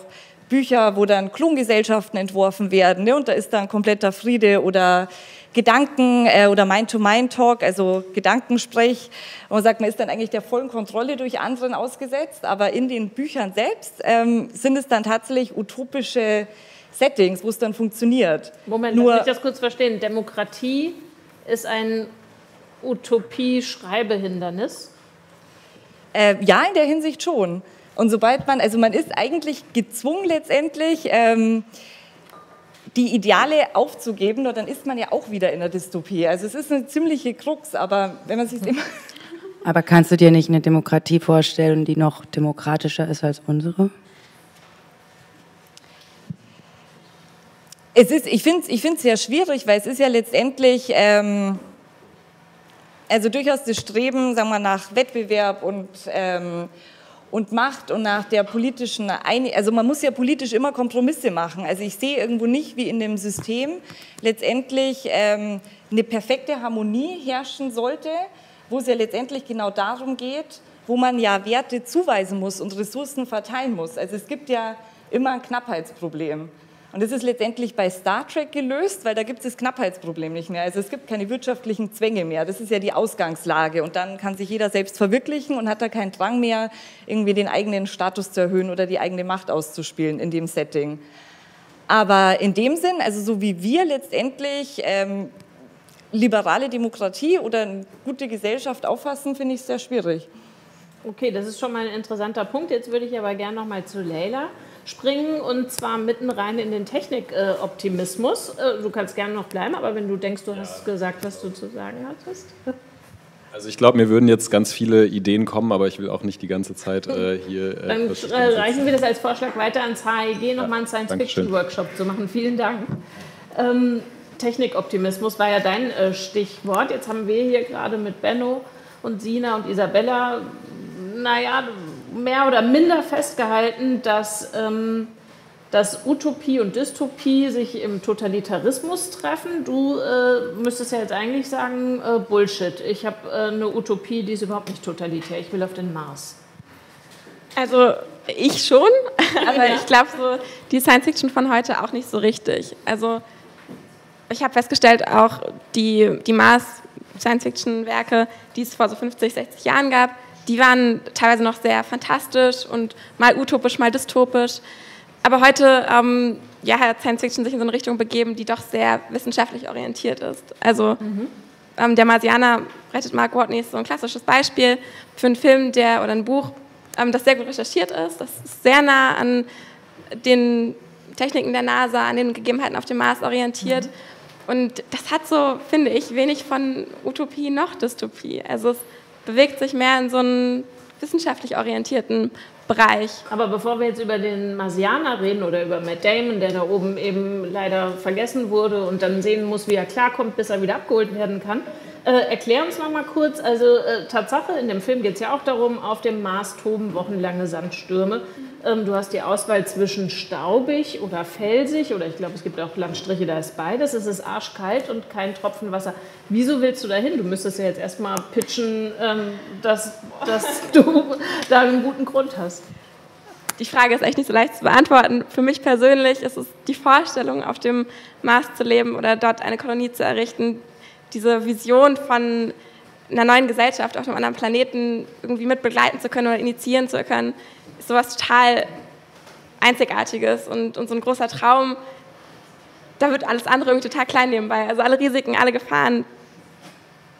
Bücher, wo dann Klongesellschaften entworfen werden ne, und da ist dann kompletter Friede oder Gedanken äh, oder Mind-to-Mind-Talk, also Gedankensprech. Und man sagt, man ist dann eigentlich der vollen Kontrolle durch anderen ausgesetzt, aber in den Büchern selbst ähm, sind es dann tatsächlich utopische Settings, wo es dann funktioniert. Moment, Nur, ich das kurz verstehen? Demokratie ist ein Utopie-Schreibehindernis? Äh, ja, in der Hinsicht schon. Und sobald man, also man ist eigentlich gezwungen letztendlich, ähm, die Ideale aufzugeben, nur dann ist man ja auch wieder in der Dystopie. Also es ist eine ziemliche Krux, aber wenn man sich immer... Aber kannst du dir nicht eine Demokratie vorstellen, die noch demokratischer ist als unsere? Es ist, ich finde es ich sehr schwierig, weil es ist ja letztendlich... Ähm, also durchaus das Streben, sagen wir, nach Wettbewerb und, ähm, und Macht und nach der politischen Einigung. Also man muss ja politisch immer Kompromisse machen. Also ich sehe irgendwo nicht, wie in dem System letztendlich ähm, eine perfekte Harmonie herrschen sollte, wo es ja letztendlich genau darum geht, wo man ja Werte zuweisen muss und Ressourcen verteilen muss. Also es gibt ja immer ein Knappheitsproblem. Und das ist letztendlich bei Star Trek gelöst, weil da gibt es das Knappheitsproblem nicht mehr. Also es gibt keine wirtschaftlichen Zwänge mehr. Das ist ja die Ausgangslage. Und dann kann sich jeder selbst verwirklichen und hat da keinen Drang mehr, irgendwie den eigenen Status zu erhöhen oder die eigene Macht auszuspielen in dem Setting. Aber in dem Sinn, also so wie wir letztendlich ähm, liberale Demokratie oder eine gute Gesellschaft auffassen, finde ich sehr schwierig. Okay, das ist schon mal ein interessanter Punkt. Jetzt würde ich aber gerne noch mal zu Leila springen und zwar mitten rein in den Technikoptimismus. Äh, du kannst gerne noch bleiben, aber wenn du denkst, du hast gesagt, was du zu sagen hattest. Also ich glaube, mir würden jetzt ganz viele Ideen kommen, aber ich will auch nicht die ganze Zeit äh, hier. Äh, Dann äh, reichen wir das als Vorschlag weiter ans HEG, nochmal einen Science-Fiction-Workshop zu machen. Vielen Dank. Ähm, Technikoptimismus war ja dein äh, Stichwort. Jetzt haben wir hier gerade mit Benno und Sina und Isabella, naja, mehr oder minder festgehalten, dass, ähm, dass Utopie und Dystopie sich im Totalitarismus treffen. Du äh, müsstest ja jetzt eigentlich sagen, äh, Bullshit. Ich habe äh, eine Utopie, die ist überhaupt nicht totalitär. Ich will auf den Mars. Also ich schon, aber ja. ich glaube so die Science Fiction von heute auch nicht so richtig. Also ich habe festgestellt, auch die, die Mars Science Fiction Werke, die es vor so 50, 60 Jahren gab, die waren teilweise noch sehr fantastisch und mal utopisch, mal dystopisch. Aber heute ähm, ja, hat Science Fiction sich in so eine Richtung begeben, die doch sehr wissenschaftlich orientiert ist. Also mhm. ähm, der Marsianer rettet Mark Watney ist so ein klassisches Beispiel für einen Film, der oder ein Buch, ähm, das sehr gut recherchiert ist. Das ist sehr nah an den Techniken der NASA, an den Gegebenheiten auf dem Mars orientiert. Mhm. Und das hat so, finde ich, wenig von Utopie noch Dystopie. Also es bewegt sich mehr in so einen wissenschaftlich orientierten Bereich. Aber bevor wir jetzt über den Marsianer reden oder über Matt Damon, der da oben eben leider vergessen wurde und dann sehen muss, wie er klarkommt, bis er wieder abgeholt werden kann, äh, erklär uns noch mal kurz. Also äh, Tatsache, in dem Film geht es ja auch darum, auf dem Mars toben wochenlange Sandstürme. Ähm, du hast die Auswahl zwischen staubig oder felsig oder ich glaube, es gibt auch Landstriche, da ist beides. Es ist arschkalt und kein Tropfen Wasser. Wieso willst du da hin? Du müsstest ja jetzt erstmal pitchen, ähm, dass, dass du da einen guten Grund hast. Die Frage ist echt nicht so leicht zu beantworten. Für mich persönlich ist es die Vorstellung, auf dem Mars zu leben oder dort eine Kolonie zu errichten, diese Vision von einer neuen Gesellschaft auf einem anderen Planeten irgendwie mit begleiten zu können oder initiieren zu können, ist sowas total Einzigartiges und, und so ein großer Traum. Da wird alles andere irgendwie total klein nebenbei. Also alle Risiken, alle Gefahren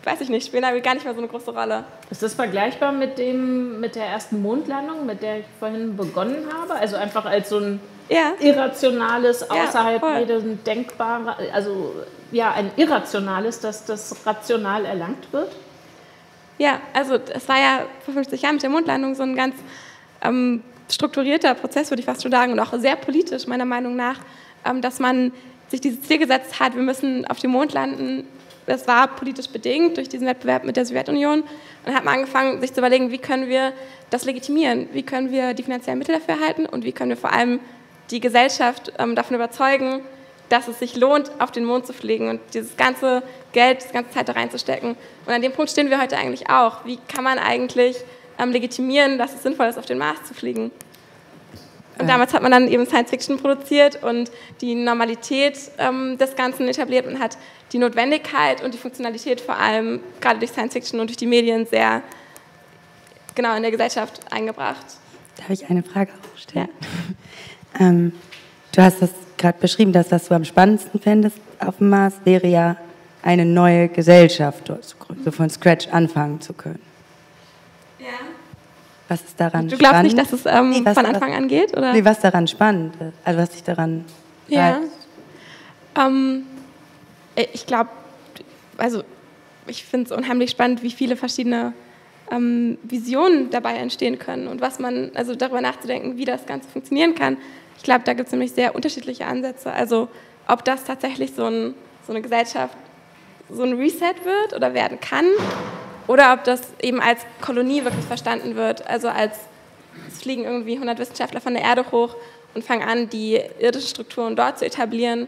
weiß ich nicht, spielen da gar nicht mehr so eine große Rolle. Ist das vergleichbar mit dem, mit der ersten Mondlandung, mit der ich vorhin begonnen habe? Also einfach als so ein ja. irrationales, außerhalb ja, jedem denkbaren, also ja, ein irrationales, dass das rational erlangt wird? Ja, also es war ja vor 50 Jahren mit der Mondlandung so ein ganz ähm, strukturierter Prozess, würde ich fast schon sagen, und auch sehr politisch meiner Meinung nach, ähm, dass man sich dieses Ziel gesetzt hat, wir müssen auf dem Mond landen. Das war politisch bedingt durch diesen Wettbewerb mit der Sowjetunion. Und dann hat man angefangen, sich zu überlegen, wie können wir das legitimieren? Wie können wir die finanziellen Mittel dafür erhalten? Und wie können wir vor allem die Gesellschaft ähm, davon überzeugen, dass es sich lohnt, auf den Mond zu fliegen und dieses ganze Geld, die ganze Zeit da reinzustecken. Und an dem Punkt stehen wir heute eigentlich auch. Wie kann man eigentlich ähm, legitimieren, dass es sinnvoll ist, auf den Mars zu fliegen? Und damals hat man dann eben Science Fiction produziert und die Normalität ähm, des Ganzen etabliert und hat die Notwendigkeit und die Funktionalität vor allem gerade durch Science Fiction und durch die Medien sehr genau in der Gesellschaft eingebracht. Darf ich eine Frage auch stellen? Ja. ähm, du hast das gerade beschrieben, dass das du am spannendsten fändest auf dem Mars, wäre ja eine neue Gesellschaft dort zu gründen, so von Scratch anfangen zu können. Ja. Was ist daran Du glaubst spannend? nicht, dass es ähm, nee, von Anfang was, an geht? Oder? Nee, was daran spannend ist, also was dich daran Ja. Ähm, ich glaube, also ich finde es unheimlich spannend, wie viele verschiedene ähm, Visionen dabei entstehen können und was man, also darüber nachzudenken, wie das Ganze funktionieren kann. Ich glaube, da gibt es nämlich sehr unterschiedliche Ansätze. Also ob das tatsächlich so, ein, so eine Gesellschaft, so ein Reset wird oder werden kann, oder ob das eben als Kolonie wirklich verstanden wird, also als es fliegen irgendwie 100 Wissenschaftler von der Erde hoch und fangen an, die irdischen Strukturen dort zu etablieren.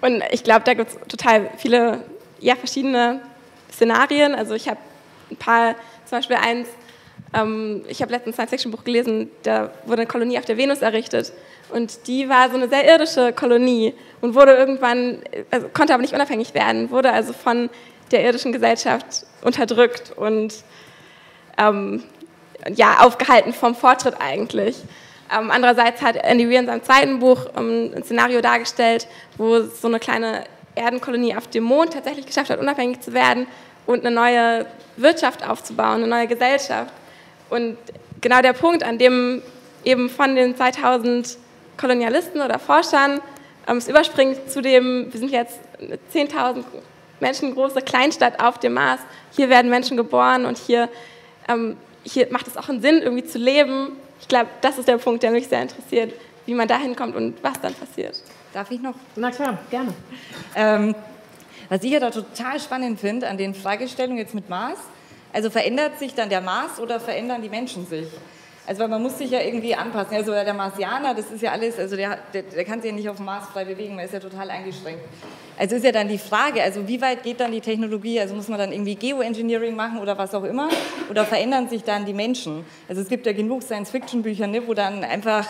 Und ich glaube, da gibt es total viele ja, verschiedene Szenarien. Also ich habe ein paar, zum Beispiel eins, ähm, ich habe letztens ein Science-Fiction-Buch gelesen, da wurde eine Kolonie auf der Venus errichtet. Und die war so eine sehr irdische Kolonie und wurde irgendwann, also konnte aber nicht unabhängig werden, wurde also von der irdischen Gesellschaft unterdrückt und ähm, ja, aufgehalten vom Fortschritt eigentlich. Ähm, andererseits hat Andy Weir in seinem zweiten Buch ähm, ein Szenario dargestellt, wo so eine kleine Erdenkolonie auf dem Mond tatsächlich geschafft hat, unabhängig zu werden und eine neue Wirtschaft aufzubauen, eine neue Gesellschaft. Und genau der Punkt, an dem eben von den 2000 Kolonialisten oder Forschern ähm, es überspringt zu dem, wir sind jetzt 10.000 Menschen große Kleinstadt auf dem Mars, hier werden Menschen geboren und hier, ähm, hier macht es auch einen Sinn, irgendwie zu leben. Ich glaube, das ist der Punkt, der mich sehr interessiert, wie man da hinkommt und was dann passiert. Darf ich noch? Na klar, gerne. Ähm, was ich ja da total spannend finde an den Fragestellungen jetzt mit Mars, also verändert sich dann der Mars oder verändern die Menschen sich? Also weil man muss sich ja irgendwie anpassen. Also der Marsianer, das ist ja alles, also der, der, der kann sich ja nicht auf dem Mars frei bewegen, man ist ja total eingeschränkt. Also ist ja dann die Frage, also wie weit geht dann die Technologie? Also muss man dann irgendwie Geoengineering machen oder was auch immer? Oder verändern sich dann die Menschen? Also es gibt ja genug Science-Fiction-Bücher, ne, wo dann einfach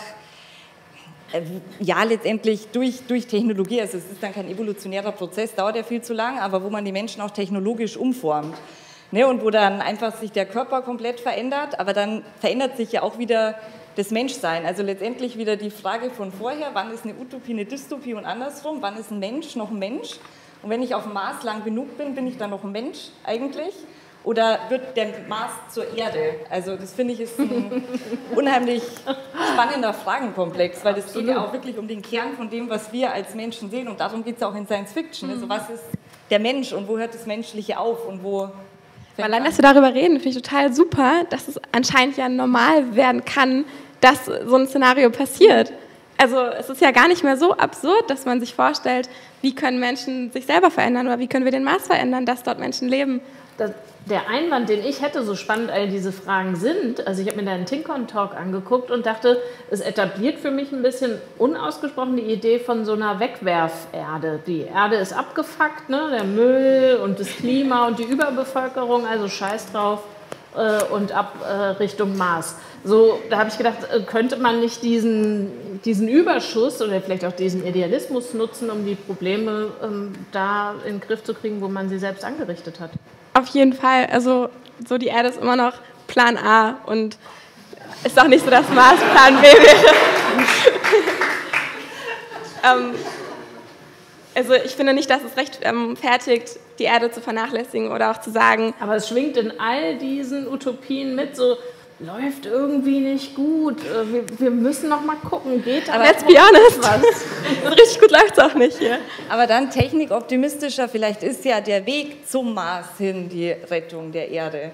äh, ja, letztendlich durch, durch Technologie, also es ist dann kein evolutionärer Prozess, dauert ja viel zu lang, aber wo man die Menschen auch technologisch umformt. Ne, und wo dann einfach sich der Körper komplett verändert, aber dann verändert sich ja auch wieder das Menschsein. Also letztendlich wieder die Frage von vorher, wann ist eine Utopie eine Dystopie und andersrum, wann ist ein Mensch noch ein Mensch? Und wenn ich auf dem Mars lang genug bin, bin ich dann noch ein Mensch eigentlich? Oder wird der Mars zur Erde? Also das finde ich ist ein unheimlich spannender Fragenkomplex, weil das geht ja auch wirklich um den Kern von dem, was wir als Menschen sehen. Und darum geht es auch in Science Fiction. Also was ist der Mensch und wo hört das Menschliche auf und wo Allein, dass wir darüber reden, finde ich total super, dass es anscheinend ja normal werden kann, dass so ein Szenario passiert. Also es ist ja gar nicht mehr so absurd, dass man sich vorstellt, wie können Menschen sich selber verändern oder wie können wir den Mars verändern, dass dort Menschen leben. Das, der Einwand, den ich hätte, so spannend all diese Fragen sind, also ich habe mir da einen Tinkon-Talk angeguckt und dachte, es etabliert für mich ein bisschen unausgesprochen die Idee von so einer Wegwerferde. Die Erde ist abgefuckt, ne? der Müll und das Klima und die Überbevölkerung, also scheiß drauf äh, und ab äh, Richtung Mars. So, da habe ich gedacht, äh, könnte man nicht diesen, diesen Überschuss oder vielleicht auch diesen Idealismus nutzen, um die Probleme ähm, da in den Griff zu kriegen, wo man sie selbst angerichtet hat? Auf jeden Fall. Also so die Erde ist immer noch Plan A und ist auch nicht so, dass Mars Plan B wäre. ähm, Also ich finde nicht, dass es rechtfertigt, ähm, die Erde zu vernachlässigen oder auch zu sagen. Aber es schwingt in all diesen Utopien mit, so läuft irgendwie nicht gut. Äh, wir, wir müssen noch mal gucken, geht aber let's be honest. Was? Richtig gut läuft es auch nicht hier. Aber dann technikoptimistischer, vielleicht ist ja der Weg zum Mars hin die Rettung der Erde.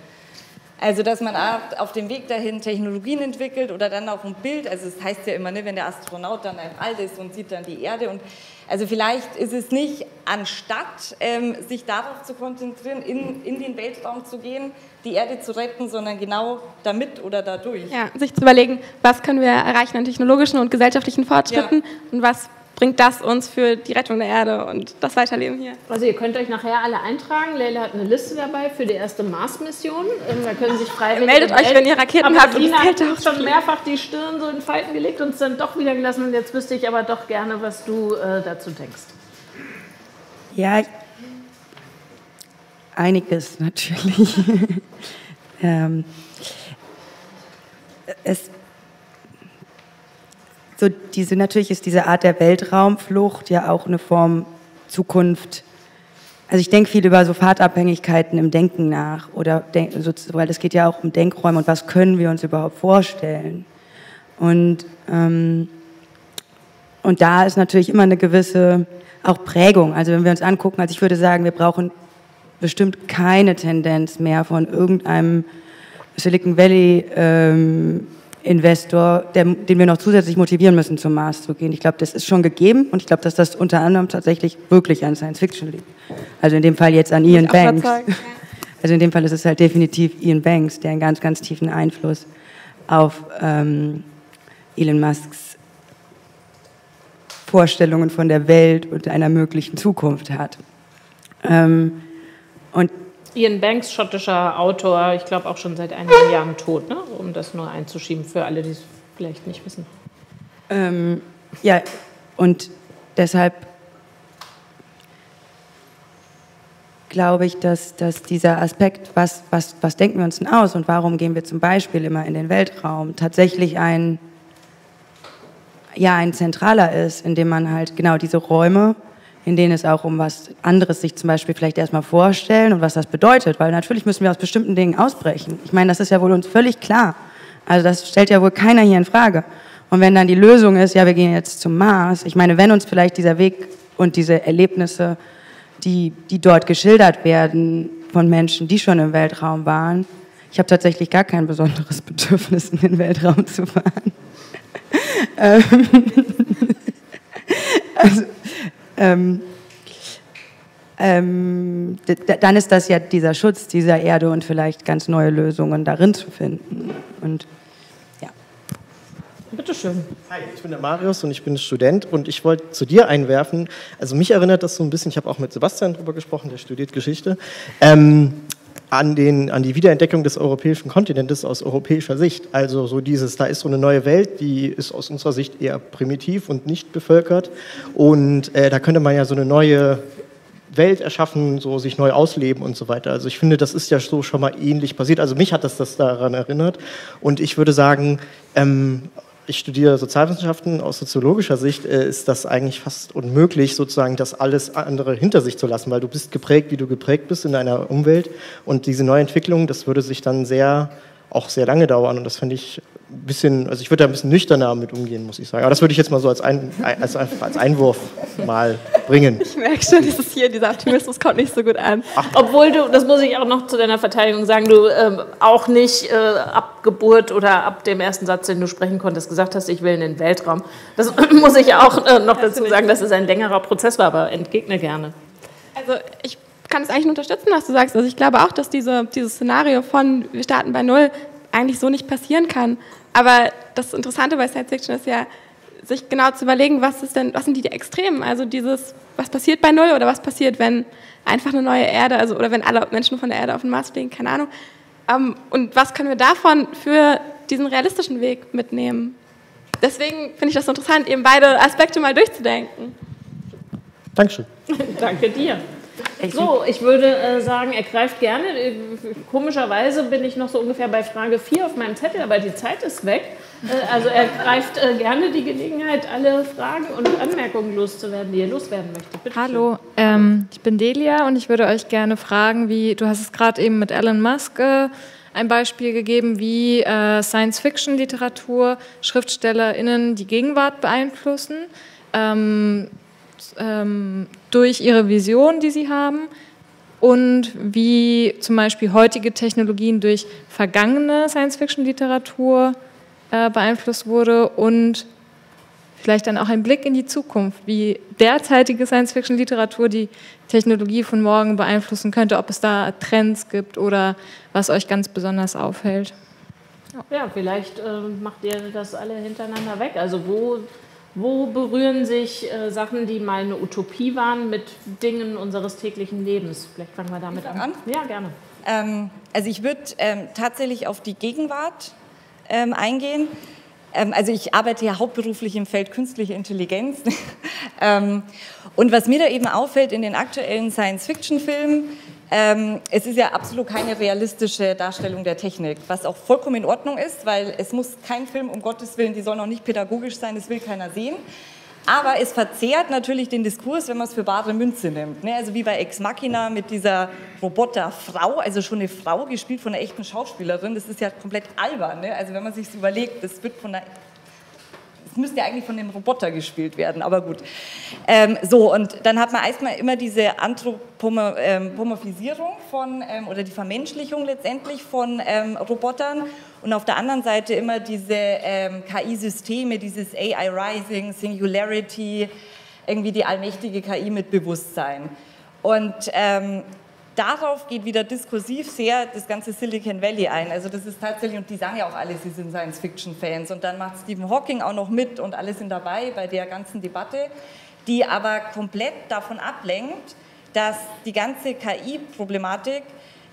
Also, dass man auf dem Weg dahin Technologien entwickelt oder dann auch ein Bild, also es das heißt ja immer, ne, wenn der Astronaut dann ein All ist und sieht dann die Erde und also vielleicht ist es nicht, anstatt ähm, sich darauf zu konzentrieren, in, in den Weltraum zu gehen, die Erde zu retten, sondern genau damit oder dadurch. Ja, sich zu überlegen, was können wir erreichen an technologischen und gesellschaftlichen Fortschritten ja. und was bringt das uns für die Rettung der Erde und das Weiterleben hier. Also ihr könnt euch nachher alle eintragen. Leila hat eine Liste dabei für die erste Mars-Mission. Ähm, da können sich freiwillig Meldet euch, wenn ihr Raketen aber habt. Lina hat schon mehrfach die Stirn so in Falten gelegt und es dann doch wieder gelassen. Und jetzt wüsste ich aber doch gerne, was du äh, dazu denkst. Ja, einiges natürlich. ähm, es so diese, natürlich ist diese Art der Weltraumflucht ja auch eine Form Zukunft. Also ich denke viel über so Fahrtabhängigkeiten im Denken nach oder so, weil es geht ja auch um Denkräume und was können wir uns überhaupt vorstellen. Und, ähm, und da ist natürlich immer eine gewisse auch Prägung. Also wenn wir uns angucken, also ich würde sagen, wir brauchen bestimmt keine Tendenz mehr von irgendeinem Silicon Valley ähm, Investor, der, den wir noch zusätzlich motivieren müssen, zum Mars zu gehen. Ich glaube, das ist schon gegeben und ich glaube, dass das unter anderem tatsächlich wirklich an Science Fiction liegt. Also in dem Fall jetzt an Ian Banks. Also in dem Fall ist es halt definitiv Ian Banks, der einen ganz, ganz tiefen Einfluss auf ähm, Elon Musks Vorstellungen von der Welt und einer möglichen Zukunft hat. Ähm, und Ian Banks, schottischer Autor, ich glaube auch schon seit einigen Jahren tot, ne? um das nur einzuschieben für alle, die es vielleicht nicht wissen. Ähm, ja, und deshalb glaube ich, dass, dass dieser Aspekt, was, was, was denken wir uns denn aus und warum gehen wir zum Beispiel immer in den Weltraum, tatsächlich ein, ja, ein zentraler ist, indem man halt genau diese Räume in denen es auch um was anderes sich zum Beispiel vielleicht erstmal vorstellen und was das bedeutet, weil natürlich müssen wir aus bestimmten Dingen ausbrechen. Ich meine, das ist ja wohl uns völlig klar. Also das stellt ja wohl keiner hier in Frage. Und wenn dann die Lösung ist, ja, wir gehen jetzt zum Mars, ich meine, wenn uns vielleicht dieser Weg und diese Erlebnisse, die, die dort geschildert werden von Menschen, die schon im Weltraum waren, ich habe tatsächlich gar kein besonderes Bedürfnis, in den Weltraum zu fahren. Ähm, also, ähm, ähm, dann ist das ja dieser Schutz dieser Erde und vielleicht ganz neue Lösungen darin zu finden. Und ja. Bitte schön. Hi, ich bin der Marius und ich bin Student und ich wollte zu dir einwerfen. Also mich erinnert das so ein bisschen, ich habe auch mit Sebastian darüber gesprochen, der studiert Geschichte. Ähm, an, den, an die Wiederentdeckung des europäischen Kontinentes aus europäischer Sicht. Also so dieses, da ist so eine neue Welt, die ist aus unserer Sicht eher primitiv und nicht bevölkert. Und äh, da könnte man ja so eine neue Welt erschaffen, so sich neu ausleben und so weiter. Also ich finde, das ist ja so schon mal ähnlich passiert. Also mich hat das, das daran erinnert. Und ich würde sagen, ähm, ich studiere Sozialwissenschaften, aus soziologischer Sicht äh, ist das eigentlich fast unmöglich, sozusagen das alles andere hinter sich zu lassen, weil du bist geprägt, wie du geprägt bist in deiner Umwelt. Und diese Neuentwicklung, das würde sich dann sehr, auch sehr lange dauern. Und das finde ich bisschen, also ich würde da ein bisschen nüchterner mit umgehen, muss ich sagen. Aber das würde ich jetzt mal so als, ein, als, als Einwurf mal bringen. Ich merke schon, dieses hier, dieser Optimismus kommt nicht so gut an. Ach. Obwohl du, das muss ich auch noch zu deiner Verteidigung sagen, du ähm, auch nicht äh, ab Geburt oder ab dem ersten Satz, den du sprechen konntest, gesagt hast, ich will in den Weltraum. Das muss ich auch äh, noch dazu sagen, dass es ein längerer Prozess war, aber entgegne gerne. Also ich kann es eigentlich nur unterstützen, was du sagst. Also ich glaube auch, dass diese, dieses Szenario von wir starten bei Null eigentlich so nicht passieren kann. Aber das Interessante bei Science Fiction ist ja, sich genau zu überlegen, was, ist denn, was sind die Extremen? Also dieses, was passiert bei Null oder was passiert, wenn einfach eine neue Erde, also oder wenn alle Menschen von der Erde auf den Mars fliegen, keine Ahnung. Ähm, und was können wir davon für diesen realistischen Weg mitnehmen? Deswegen finde ich das so interessant, eben beide Aspekte mal durchzudenken. Dankeschön. Danke dir. So, ich würde äh, sagen, er greift gerne. Äh, komischerweise bin ich noch so ungefähr bei Frage 4 auf meinem Zettel, aber die Zeit ist weg. Äh, also er greift äh, gerne die Gelegenheit, alle Fragen und Anmerkungen loszuwerden, die er loswerden möchte. Bitte Hallo, ähm, ich bin Delia und ich würde euch gerne fragen, wie, du hast es gerade eben mit Elon Musk äh, ein Beispiel gegeben, wie äh, Science-Fiction-Literatur SchriftstellerInnen die Gegenwart beeinflussen. Ähm, ähm, durch ihre Vision, die sie haben, und wie zum Beispiel heutige Technologien durch vergangene Science-Fiction-Literatur äh, beeinflusst wurde und vielleicht dann auch ein Blick in die Zukunft, wie derzeitige Science-Fiction-Literatur die Technologie von morgen beeinflussen könnte, ob es da Trends gibt oder was euch ganz besonders auffällt. Ja, vielleicht äh, macht ihr das alle hintereinander weg. Also wo wo berühren sich äh, Sachen, die mal eine Utopie waren, mit Dingen unseres täglichen Lebens? Vielleicht fangen wir damit an. an. Ja, gerne. Ähm, also ich würde ähm, tatsächlich auf die Gegenwart ähm, eingehen. Ähm, also ich arbeite ja hauptberuflich im Feld künstliche Intelligenz. Ähm, und was mir da eben auffällt in den aktuellen Science-Fiction-Filmen, ähm, es ist ja absolut keine realistische Darstellung der Technik, was auch vollkommen in Ordnung ist, weil es muss kein Film, um Gottes Willen, die soll noch nicht pädagogisch sein, das will keiner sehen. Aber es verzerrt natürlich den Diskurs, wenn man es für bare Münze nimmt. Ne? Also wie bei Ex Machina mit dieser Roboterfrau, also schon eine Frau gespielt von einer echten Schauspielerin. Das ist ja komplett albern. Ne? Also wenn man sich überlegt, das wird von einer müsste ja eigentlich von dem Roboter gespielt werden, aber gut. Ähm, so, und dann hat man erstmal immer diese Anthropomorphisierung von, ähm, oder die Vermenschlichung letztendlich von ähm, Robotern und auf der anderen Seite immer diese ähm, KI-Systeme, dieses AI Rising, Singularity, irgendwie die allmächtige KI mit Bewusstsein. Und ähm, darauf geht wieder diskursiv sehr das ganze Silicon Valley ein. Also das ist tatsächlich, und die sagen ja auch alle, sie sind Science-Fiction-Fans. Und dann macht Stephen Hawking auch noch mit und alle sind dabei bei der ganzen Debatte, die aber komplett davon ablenkt, dass die ganze KI-Problematik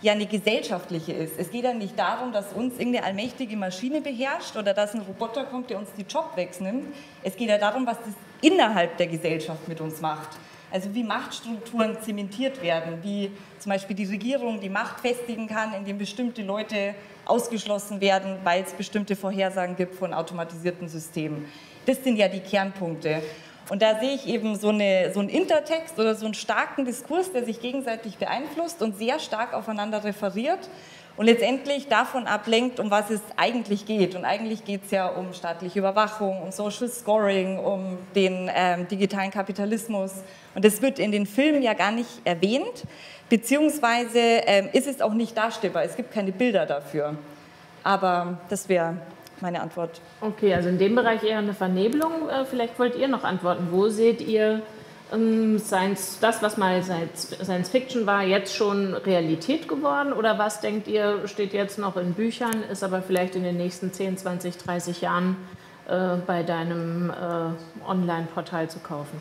ja eine gesellschaftliche ist. Es geht ja nicht darum, dass uns irgendeine allmächtige Maschine beherrscht oder dass ein Roboter kommt, der uns die Job wegnimmt. Es geht ja darum, was das innerhalb der Gesellschaft mit uns macht. Also wie Machtstrukturen zementiert werden, wie zum Beispiel die Regierung die Macht festigen kann, indem bestimmte Leute ausgeschlossen werden, weil es bestimmte Vorhersagen gibt von automatisierten Systemen. Das sind ja die Kernpunkte. Und da sehe ich eben so, eine, so einen Intertext oder so einen starken Diskurs, der sich gegenseitig beeinflusst und sehr stark aufeinander referiert und letztendlich davon ablenkt, um was es eigentlich geht. Und eigentlich geht es ja um staatliche Überwachung, um Social Scoring, um den ähm, digitalen Kapitalismus. Und das wird in den Filmen ja gar nicht erwähnt, beziehungsweise ähm, ist es auch nicht darstellbar. Es gibt keine Bilder dafür. Aber das wäre meine Antwort. Okay, also in dem Bereich eher eine Vernebelung. Äh, vielleicht wollt ihr noch antworten. Wo seht ihr Science, das, was mal Science Fiction war, jetzt schon Realität geworden? Oder was denkt ihr, steht jetzt noch in Büchern, ist aber vielleicht in den nächsten 10, 20, 30 Jahren äh, bei deinem äh, Online-Portal zu kaufen?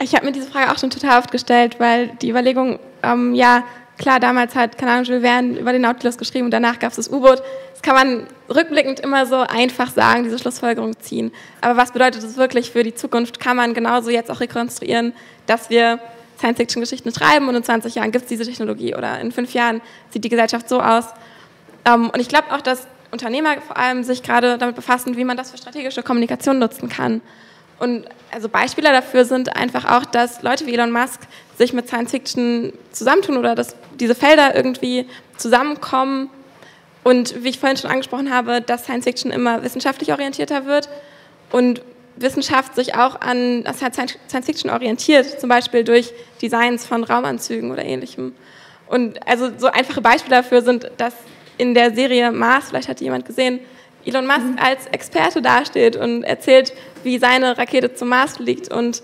Ich habe mir diese Frage auch schon total oft gestellt, weil die Überlegung, ähm, ja, klar, damals hat, keine Jules Verne über den Nautilus geschrieben und danach gab es das U-Boot. Das kann man rückblickend immer so einfach sagen, diese Schlussfolgerung ziehen. Aber was bedeutet das wirklich für die Zukunft? Kann man genauso jetzt auch rekonstruieren, dass wir Science-Fiction-Geschichten schreiben und in 20 Jahren gibt es diese Technologie oder in fünf Jahren sieht die Gesellschaft so aus? Ähm, und ich glaube auch, dass Unternehmer vor allem sich gerade damit befassen, wie man das für strategische Kommunikation nutzen kann. Und also Beispiele dafür sind einfach auch, dass Leute wie Elon Musk sich mit Science Fiction zusammentun oder dass diese Felder irgendwie zusammenkommen. Und wie ich vorhin schon angesprochen habe, dass Science Fiction immer wissenschaftlich orientierter wird und Wissenschaft sich auch an Science Fiction orientiert, zum Beispiel durch Designs von Raumanzügen oder ähnlichem. Und also so einfache Beispiele dafür sind, dass in der Serie Mars, vielleicht hat jemand gesehen, Elon Musk mhm. als Experte dasteht und erzählt, wie seine Rakete zum Mars fliegt. Und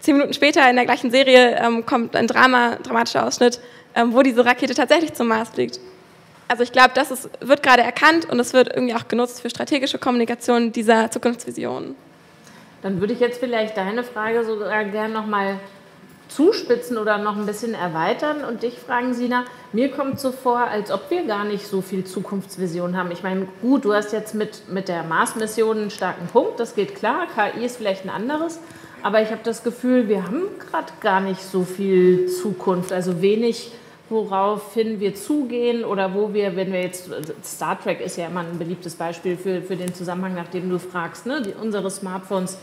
zehn Minuten später in der gleichen Serie ähm, kommt ein Drama, dramatischer Ausschnitt, ähm, wo diese Rakete tatsächlich zum Mars fliegt. Also ich glaube, das ist, wird gerade erkannt und es wird irgendwie auch genutzt für strategische Kommunikation dieser Zukunftsvisionen. Dann würde ich jetzt vielleicht deine Frage sogar gerne nochmal zuspitzen oder noch ein bisschen erweitern und dich fragen, Sina. Mir kommt so vor, als ob wir gar nicht so viel Zukunftsvision haben. Ich meine, gut, du hast jetzt mit, mit der Mars-Mission einen starken Punkt, das geht klar. KI ist vielleicht ein anderes. Aber ich habe das Gefühl, wir haben gerade gar nicht so viel Zukunft, also wenig, woraufhin wir zugehen oder wo wir, wenn wir jetzt, Star Trek ist ja immer ein beliebtes Beispiel für, für den Zusammenhang, nach dem du fragst, ne? Die, unsere Smartphones,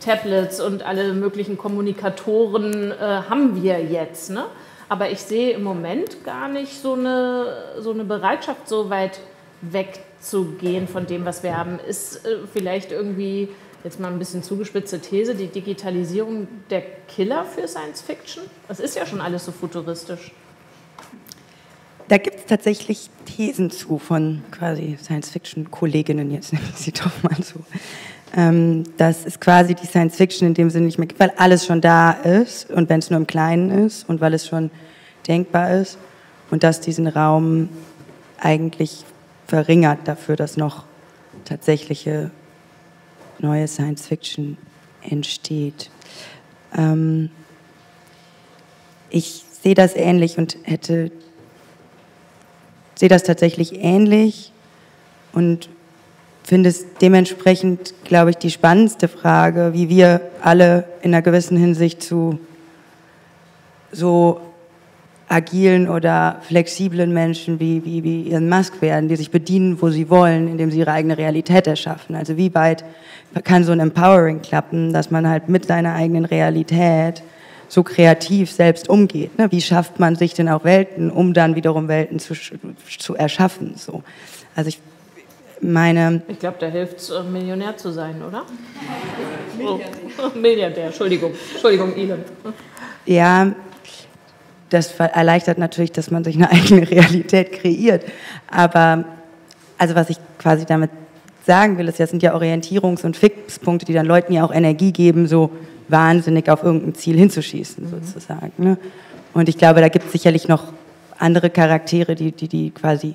Tablets und alle möglichen Kommunikatoren äh, haben wir jetzt. Ne? Aber ich sehe im Moment gar nicht so eine, so eine Bereitschaft, so weit wegzugehen von dem, was wir haben. Ist äh, vielleicht irgendwie jetzt mal ein bisschen zugespitzte These, die Digitalisierung der Killer für Science Fiction? Das ist ja schon alles so futuristisch. Da gibt es tatsächlich Thesen zu von quasi Science-Fiction-Kolleginnen, jetzt nenne ich sie doch mal so. Ähm, dass es quasi die Science-Fiction in dem Sinne nicht mehr weil alles schon da ist und wenn es nur im Kleinen ist und weil es schon denkbar ist und dass diesen Raum eigentlich verringert dafür, dass noch tatsächliche neue Science Fiction entsteht. Ähm, ich sehe das ähnlich und hätte sehe das tatsächlich ähnlich und finde es dementsprechend, glaube ich, die spannendste Frage, wie wir alle in einer gewissen Hinsicht zu so agilen oder flexiblen Menschen wie, wie, wie Elon Musk werden, die sich bedienen, wo sie wollen, indem sie ihre eigene Realität erschaffen. Also wie weit kann so ein Empowering klappen, dass man halt mit seiner eigenen Realität so kreativ selbst umgeht. Ne? Wie schafft man sich denn auch Welten, um dann wiederum Welten zu, zu erschaffen? So. Also ich meine... Ich glaube, da hilft es, äh, Millionär zu sein, oder? Milliardär. Oh, Milliardär, Entschuldigung. Entschuldigung, Elon. Ja, das erleichtert natürlich, dass man sich eine eigene Realität kreiert. Aber also was ich quasi damit sagen will, ist, das sind ja Orientierungs- und Fixpunkte, die dann Leuten ja auch Energie geben, so wahnsinnig auf irgendein Ziel hinzuschießen, mhm. sozusagen. Ne? Und ich glaube, da gibt es sicherlich noch andere Charaktere, die, die, die quasi.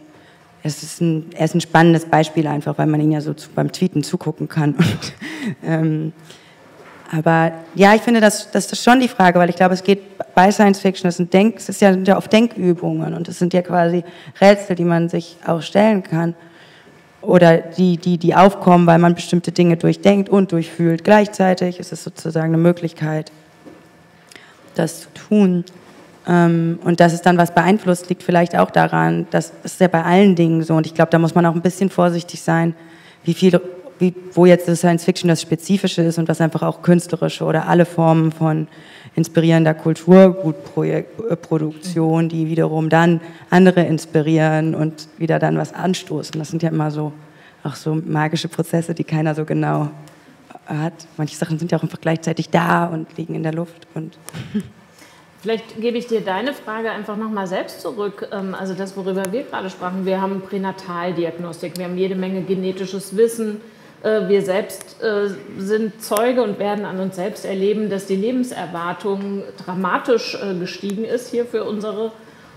Es ist ein, er ist ein spannendes Beispiel einfach, weil man ihn ja so zu, beim Tweeten zugucken kann. Und, ähm, aber ja, ich finde, das, das ist schon die Frage, weil ich glaube, es geht bei Science Fiction, das sind, Denk, es ist ja, sind ja oft Denkübungen und es sind ja quasi Rätsel, die man sich auch stellen kann oder die, die, die aufkommen, weil man bestimmte Dinge durchdenkt und durchfühlt. Gleichzeitig ist es sozusagen eine Möglichkeit, das zu tun. Ähm, und dass es dann was beeinflusst, liegt vielleicht auch daran, das ist ja bei allen Dingen so und ich glaube, da muss man auch ein bisschen vorsichtig sein, wie viel wie, wo jetzt das Science Fiction das Spezifische ist und was einfach auch künstlerische oder alle Formen von inspirierender Kulturgutproduktion, die wiederum dann andere inspirieren und wieder dann was anstoßen. Das sind ja immer so auch so magische Prozesse, die keiner so genau hat. Manche Sachen sind ja auch einfach gleichzeitig da und liegen in der Luft und Vielleicht gebe ich dir deine Frage einfach nochmal selbst zurück. Ähm, also das, worüber wir gerade sprachen. Wir haben Pränataldiagnostik, wir haben jede Menge genetisches Wissen, äh, wir selbst äh, sind Zeuge und werden an uns selbst erleben, dass die Lebenserwartung dramatisch äh, gestiegen ist hier für unsere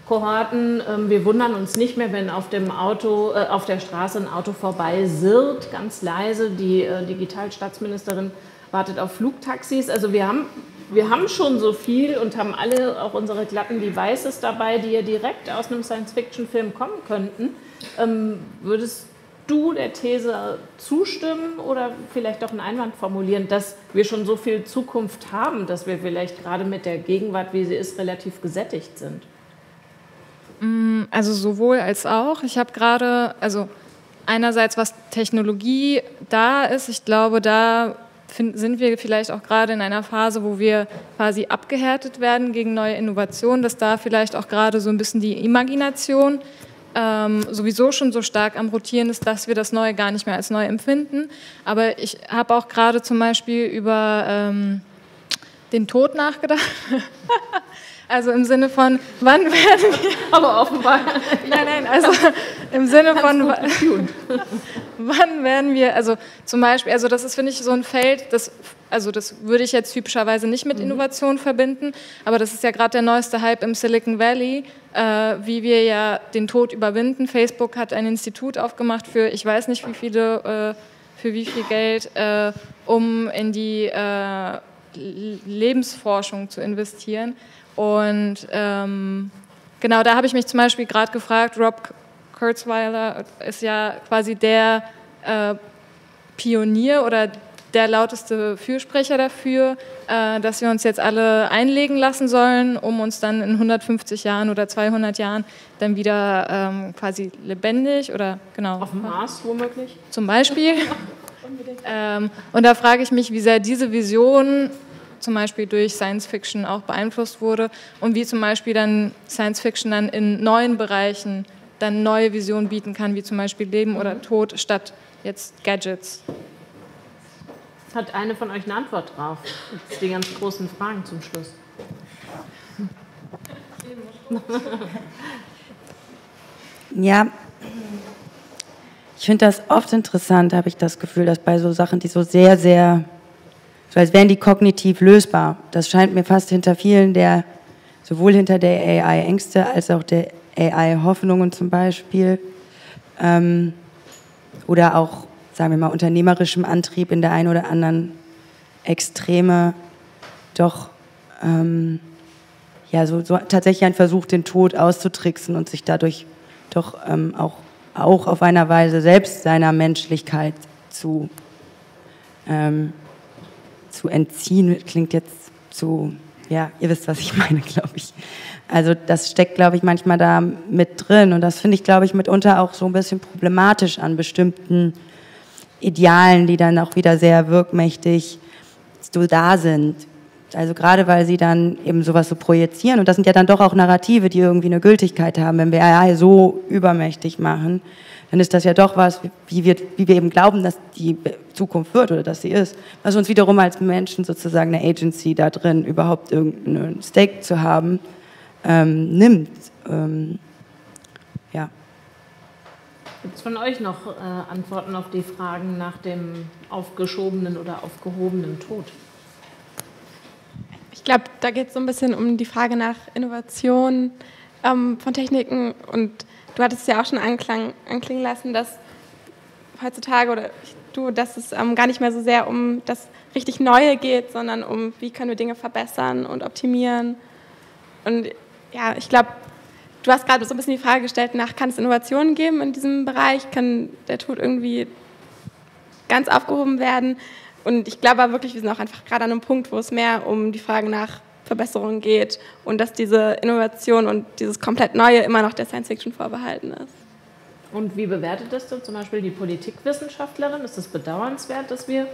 Kohorten. Ähm, wir wundern uns nicht mehr, wenn auf dem Auto, auf der Straße ein Auto vorbei sirrt, ganz leise. Die Digitalstaatsministerin wartet auf Flugtaxis. Also wir haben, wir haben schon so viel und haben alle auch unsere glatten Devices dabei, die ja direkt aus einem Science-Fiction-Film kommen könnten. Ähm, würdest du der These zustimmen oder vielleicht auch einen Einwand formulieren, dass wir schon so viel Zukunft haben, dass wir vielleicht gerade mit der Gegenwart, wie sie ist, relativ gesättigt sind? Mm, also sowohl als auch. Ich habe gerade, also einerseits was Technologie da ist, ich glaube, da sind wir vielleicht auch gerade in einer Phase, wo wir quasi abgehärtet werden gegen neue Innovationen, dass da vielleicht auch gerade so ein bisschen die Imagination ähm, sowieso schon so stark am Rotieren ist, dass wir das Neue gar nicht mehr als neu empfinden. Aber ich habe auch gerade zum Beispiel über ähm, den Tod nachgedacht. Also im Sinne von, wann werden wir. Aber offenbar. nein, nein, also im Sinne von, wann werden wir, also zum Beispiel, also das ist, finde ich, so ein Feld, das, also das würde ich jetzt typischerweise nicht mit mhm. Innovation verbinden, aber das ist ja gerade der neueste Hype im Silicon Valley, äh, wie wir ja den Tod überwinden. Facebook hat ein Institut aufgemacht für, ich weiß nicht wie viele, äh, für wie viel Geld, äh, um in die äh, Lebensforschung zu investieren. Und ähm, genau, da habe ich mich zum Beispiel gerade gefragt, Rob Kurzweiler ist ja quasi der äh, Pionier oder der lauteste Fürsprecher dafür, äh, dass wir uns jetzt alle einlegen lassen sollen, um uns dann in 150 Jahren oder 200 Jahren dann wieder ähm, quasi lebendig oder genau. Auf dem Mars womöglich? Zum Beispiel. ähm, und da frage ich mich, wie sehr diese Vision zum Beispiel durch Science Fiction auch beeinflusst wurde und wie zum Beispiel dann Science Fiction dann in neuen Bereichen dann neue Visionen bieten kann, wie zum Beispiel Leben oder Tod statt jetzt Gadgets. Hat eine von euch eine Antwort drauf? Jetzt die ganz großen Fragen zum Schluss. Ja, ich finde das oft interessant, habe ich das Gefühl, dass bei so Sachen, die so sehr, sehr, so als wären die kognitiv lösbar, das scheint mir fast hinter vielen der, sowohl hinter der AI Ängste als auch der AI Hoffnungen zum Beispiel, ähm, oder auch, sagen wir mal, unternehmerischem Antrieb in der einen oder anderen Extreme doch ähm, ja, so, so, tatsächlich ein Versuch, den Tod auszutricksen und sich dadurch doch ähm, auch, auch auf einer Weise selbst seiner Menschlichkeit zu, ähm, zu entziehen. Klingt jetzt zu, ja, ihr wisst, was ich meine, glaube ich. Also das steckt, glaube ich, manchmal da mit drin und das finde ich, glaube ich, mitunter auch so ein bisschen problematisch an bestimmten Idealen, die dann auch wieder sehr wirkmächtig so da sind. Also gerade weil sie dann eben sowas so projizieren und das sind ja dann doch auch Narrative, die irgendwie eine Gültigkeit haben. Wenn wir AI so übermächtig machen, dann ist das ja doch was, wie wir, wie wir eben glauben, dass die Zukunft wird oder dass sie ist, was uns wiederum als Menschen sozusagen eine Agency da drin überhaupt irgendeinen Stake zu haben ähm, nimmt. Ähm, ja. Gibt es von euch noch äh, Antworten auf die Fragen nach dem aufgeschobenen oder aufgehobenen Tod? Ich glaube, da geht es so ein bisschen um die Frage nach Innovation ähm, von Techniken. Und du hattest ja auch schon anklang, anklingen lassen, dass heutzutage oder du, dass es ähm, gar nicht mehr so sehr um das richtig Neue geht, sondern um, wie können wir Dinge verbessern und optimieren. Und ja, ich glaube, du hast gerade so ein bisschen die Frage gestellt nach, kann es Innovationen geben in diesem Bereich? Kann der Tod irgendwie ganz aufgehoben werden? Und ich glaube wirklich, wir sind auch einfach gerade an einem Punkt, wo es mehr um die Frage nach Verbesserungen geht und dass diese Innovation und dieses komplett Neue immer noch der Science Fiction vorbehalten ist. Und wie bewertet das denn zum Beispiel die Politikwissenschaftlerin? Ist es bedauernswert, dass wir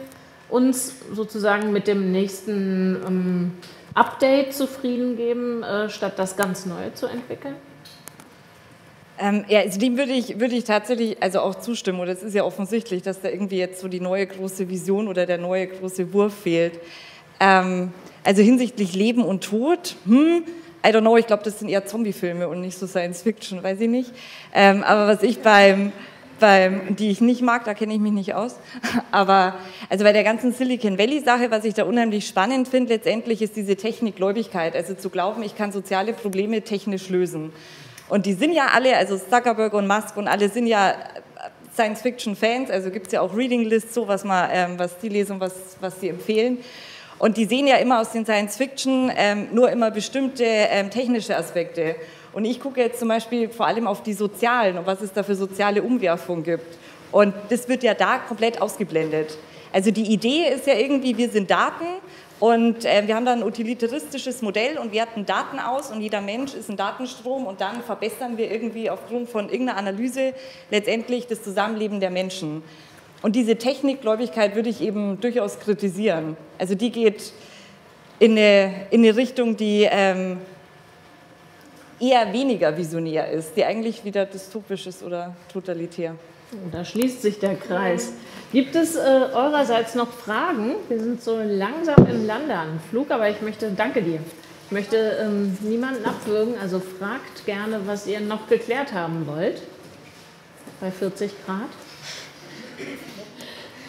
uns sozusagen mit dem nächsten ähm, Update zufrieden geben, äh, statt das ganz Neue zu entwickeln? Ähm, ja, also dem würde ich, würde ich tatsächlich also auch zustimmen. Und es ist ja offensichtlich, dass da irgendwie jetzt so die neue große Vision oder der neue große Wurf fehlt. Ähm, also hinsichtlich Leben und Tod, hm, I don't know, ich glaube, das sind eher Zombie-Filme und nicht so Science Fiction, weiß ich nicht. Ähm, aber was ich beim, beim, die ich nicht mag, da kenne ich mich nicht aus. Aber also bei der ganzen Silicon Valley-Sache, was ich da unheimlich spannend finde, letztendlich ist diese Technikgläubigkeit, also zu glauben, ich kann soziale Probleme technisch lösen. Und die sind ja alle, also Zuckerberg und Musk und alle sind ja Science-Fiction-Fans, also gibt es ja auch Reading-Lists, so was, mal, ähm, was die lesen was, was sie empfehlen. Und die sehen ja immer aus den Science-Fiction ähm, nur immer bestimmte ähm, technische Aspekte. Und ich gucke jetzt zum Beispiel vor allem auf die sozialen und was es da für soziale Umwerfungen gibt. Und das wird ja da komplett ausgeblendet. Also die Idee ist ja irgendwie, wir sind Daten und äh, wir haben dann ein utilitaristisches Modell und werten Daten aus und jeder Mensch ist ein Datenstrom und dann verbessern wir irgendwie aufgrund von irgendeiner Analyse letztendlich das Zusammenleben der Menschen. Und diese Technikgläubigkeit würde ich eben durchaus kritisieren. Also die geht in eine, in eine Richtung, die ähm, eher weniger visionär ist, die eigentlich wieder dystopisch ist oder totalitär. Da schließt sich der Kreis. Gibt es äh, eurerseits noch Fragen? Wir sind so langsam im Landeanflug, aber ich möchte, danke dir. Ich möchte ähm, niemanden abwürgen, also fragt gerne, was ihr noch geklärt haben wollt. Bei 40 Grad.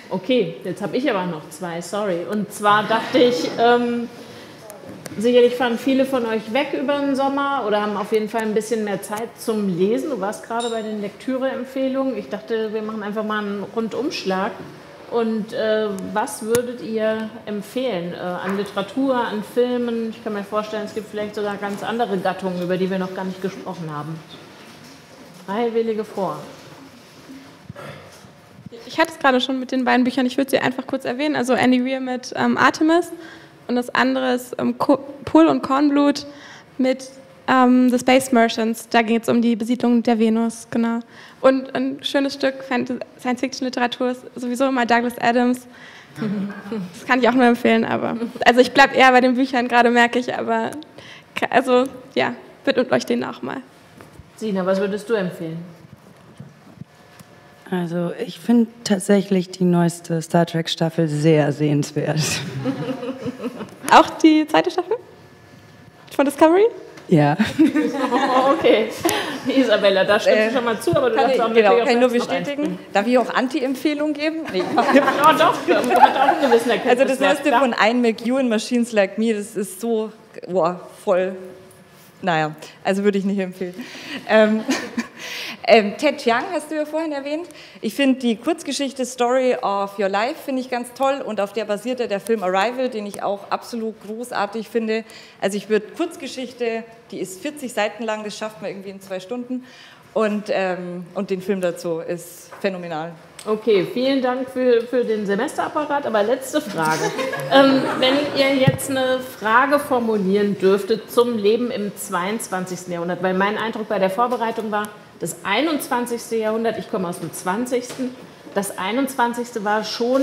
Okay, jetzt habe ich aber noch zwei, sorry. Und zwar dachte ich, ähm, Sicherlich fahren viele von euch weg über den Sommer oder haben auf jeden Fall ein bisschen mehr Zeit zum Lesen. Du warst gerade bei den Lektüreempfehlungen. Ich dachte, wir machen einfach mal einen Rundumschlag. Und äh, was würdet ihr empfehlen äh, an Literatur, an Filmen? Ich kann mir vorstellen, es gibt vielleicht sogar ganz andere Gattungen, über die wir noch gar nicht gesprochen haben. Freiwillige vor. Ich hatte es gerade schon mit den beiden Büchern, ich würde sie einfach kurz erwähnen. Also Andy Weir mit ähm, Artemis und das andere ist ähm, Pull und Kornblut mit ähm, The Space Merchants. Da ging es um die Besiedlung der Venus, genau. Und ein schönes Stück Science-Fiction-Literatur ist sowieso immer Douglas Adams. Das kann ich auch nur empfehlen, aber also ich bleibe eher bei den Büchern, gerade merke ich, aber also ja, widmet euch den auch mal. Sina, was würdest du empfehlen? Also ich finde tatsächlich die neueste Star Trek Staffel sehr sehenswert. Auch die zweite Staffel von Discovery? Ja. okay. Isabella, da stimmst du äh, schon mal zu, aber du darfst auch genau, kann ich nur bestätigen. Darf ich auch Anti-Empfehlungen geben? Nee. oh, doch, hat auch einen gewissen Also das neueste von Ian McEwan, Machines Like Me, das ist so boah, voll naja, also würde ich nicht empfehlen. Ähm, ähm, Ted Chiang hast du ja vorhin erwähnt. Ich finde die Kurzgeschichte Story of Your Life finde ich ganz toll und auf der basierte der Film Arrival, den ich auch absolut großartig finde. Also ich würde Kurzgeschichte, die ist 40 Seiten lang, das schafft man irgendwie in zwei Stunden und, ähm, und den Film dazu ist phänomenal. Okay, vielen Dank für, für den Semesterapparat. Aber letzte Frage. ähm, wenn ihr jetzt eine Frage formulieren dürftet zum Leben im 22. Jahrhundert, weil mein Eindruck bei der Vorbereitung war, das 21. Jahrhundert, ich komme aus dem 20. Das 21. war schon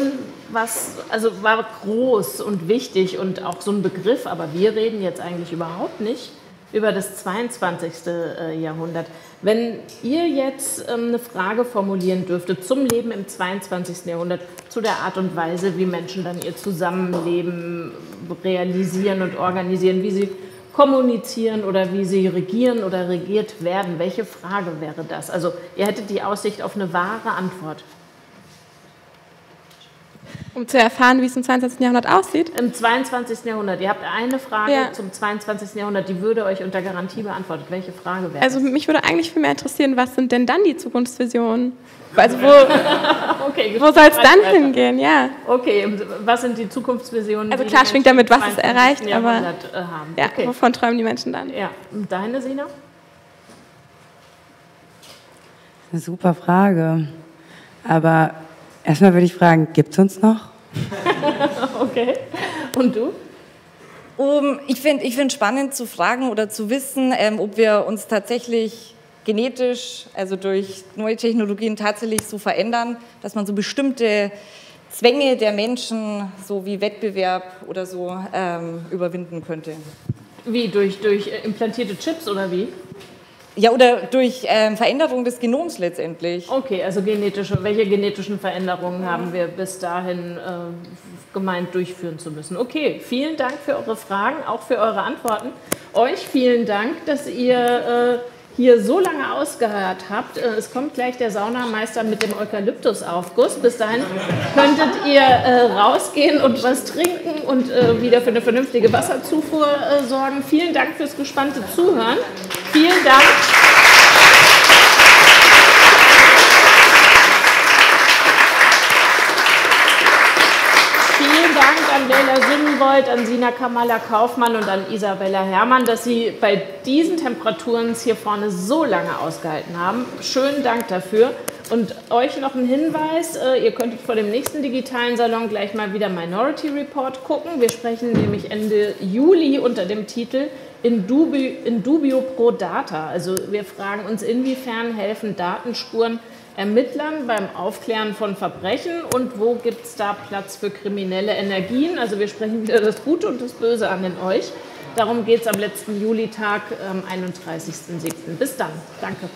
was, also war groß und wichtig und auch so ein Begriff, aber wir reden jetzt eigentlich überhaupt nicht über das 22. Äh, Jahrhundert. Wenn ihr jetzt ähm, eine Frage formulieren dürftet zum Leben im 22. Jahrhundert, zu der Art und Weise, wie Menschen dann ihr Zusammenleben realisieren und organisieren, wie sie kommunizieren oder wie sie regieren oder regiert werden, welche Frage wäre das? Also ihr hättet die Aussicht auf eine wahre Antwort um zu erfahren, wie es im 22. Jahrhundert aussieht? Im 22. Jahrhundert. Ihr habt eine Frage ja. zum 22. Jahrhundert, die würde euch unter Garantie beantwortet. Welche Frage wäre Also mich würde eigentlich viel mehr interessieren, was sind denn dann die Zukunftsvisionen? Also wo, okay, wo soll es dann weiter. hingehen? Ja. Okay, was sind die Zukunftsvisionen? Also klar schwingt damit, was es erreicht, aber äh, haben. Ja, okay. wovon träumen die Menschen dann? Ja, und deine, Sina? Eine super Frage. Aber erstmal würde ich fragen, gibt es uns noch? okay. Und du? Um, ich finde ich find spannend zu fragen oder zu wissen, ähm, ob wir uns tatsächlich genetisch, also durch neue Technologien tatsächlich so verändern, dass man so bestimmte Zwänge der Menschen, so wie Wettbewerb oder so, ähm, überwinden könnte. Wie, durch, durch implantierte Chips oder wie? Ja, oder durch ähm, Veränderung des Genoms letztendlich. Okay, also genetische, welche genetischen Veränderungen haben wir bis dahin äh, gemeint durchführen zu müssen? Okay, vielen Dank für eure Fragen, auch für eure Antworten. Euch vielen Dank, dass ihr äh, hier so lange ausgehört habt. Äh, es kommt gleich der Saunameister mit dem Eukalyptusaufguss. Bis dahin könntet ihr äh, rausgehen und was trinken und äh, wieder für eine vernünftige Wasserzufuhr äh, sorgen. Vielen Dank fürs gespannte Zuhören. Vielen Dank. an Leila Sündenbold, an Sina Kamala Kaufmann und an Isabella Herrmann, dass Sie bei diesen Temperaturen hier vorne so lange ausgehalten haben. Schönen Dank dafür. Und euch noch ein Hinweis, äh, ihr könntet vor dem nächsten digitalen Salon gleich mal wieder Minority Report gucken. Wir sprechen nämlich Ende Juli unter dem Titel in dubio, in dubio pro data. Also wir fragen uns, inwiefern helfen Datenspuren Ermittlern beim Aufklären von Verbrechen und wo gibt es da Platz für kriminelle Energien. Also wir sprechen wieder das Gute und das Böse an in euch. Darum geht es am letzten Julitag, am 31.07. Bis dann. Danke.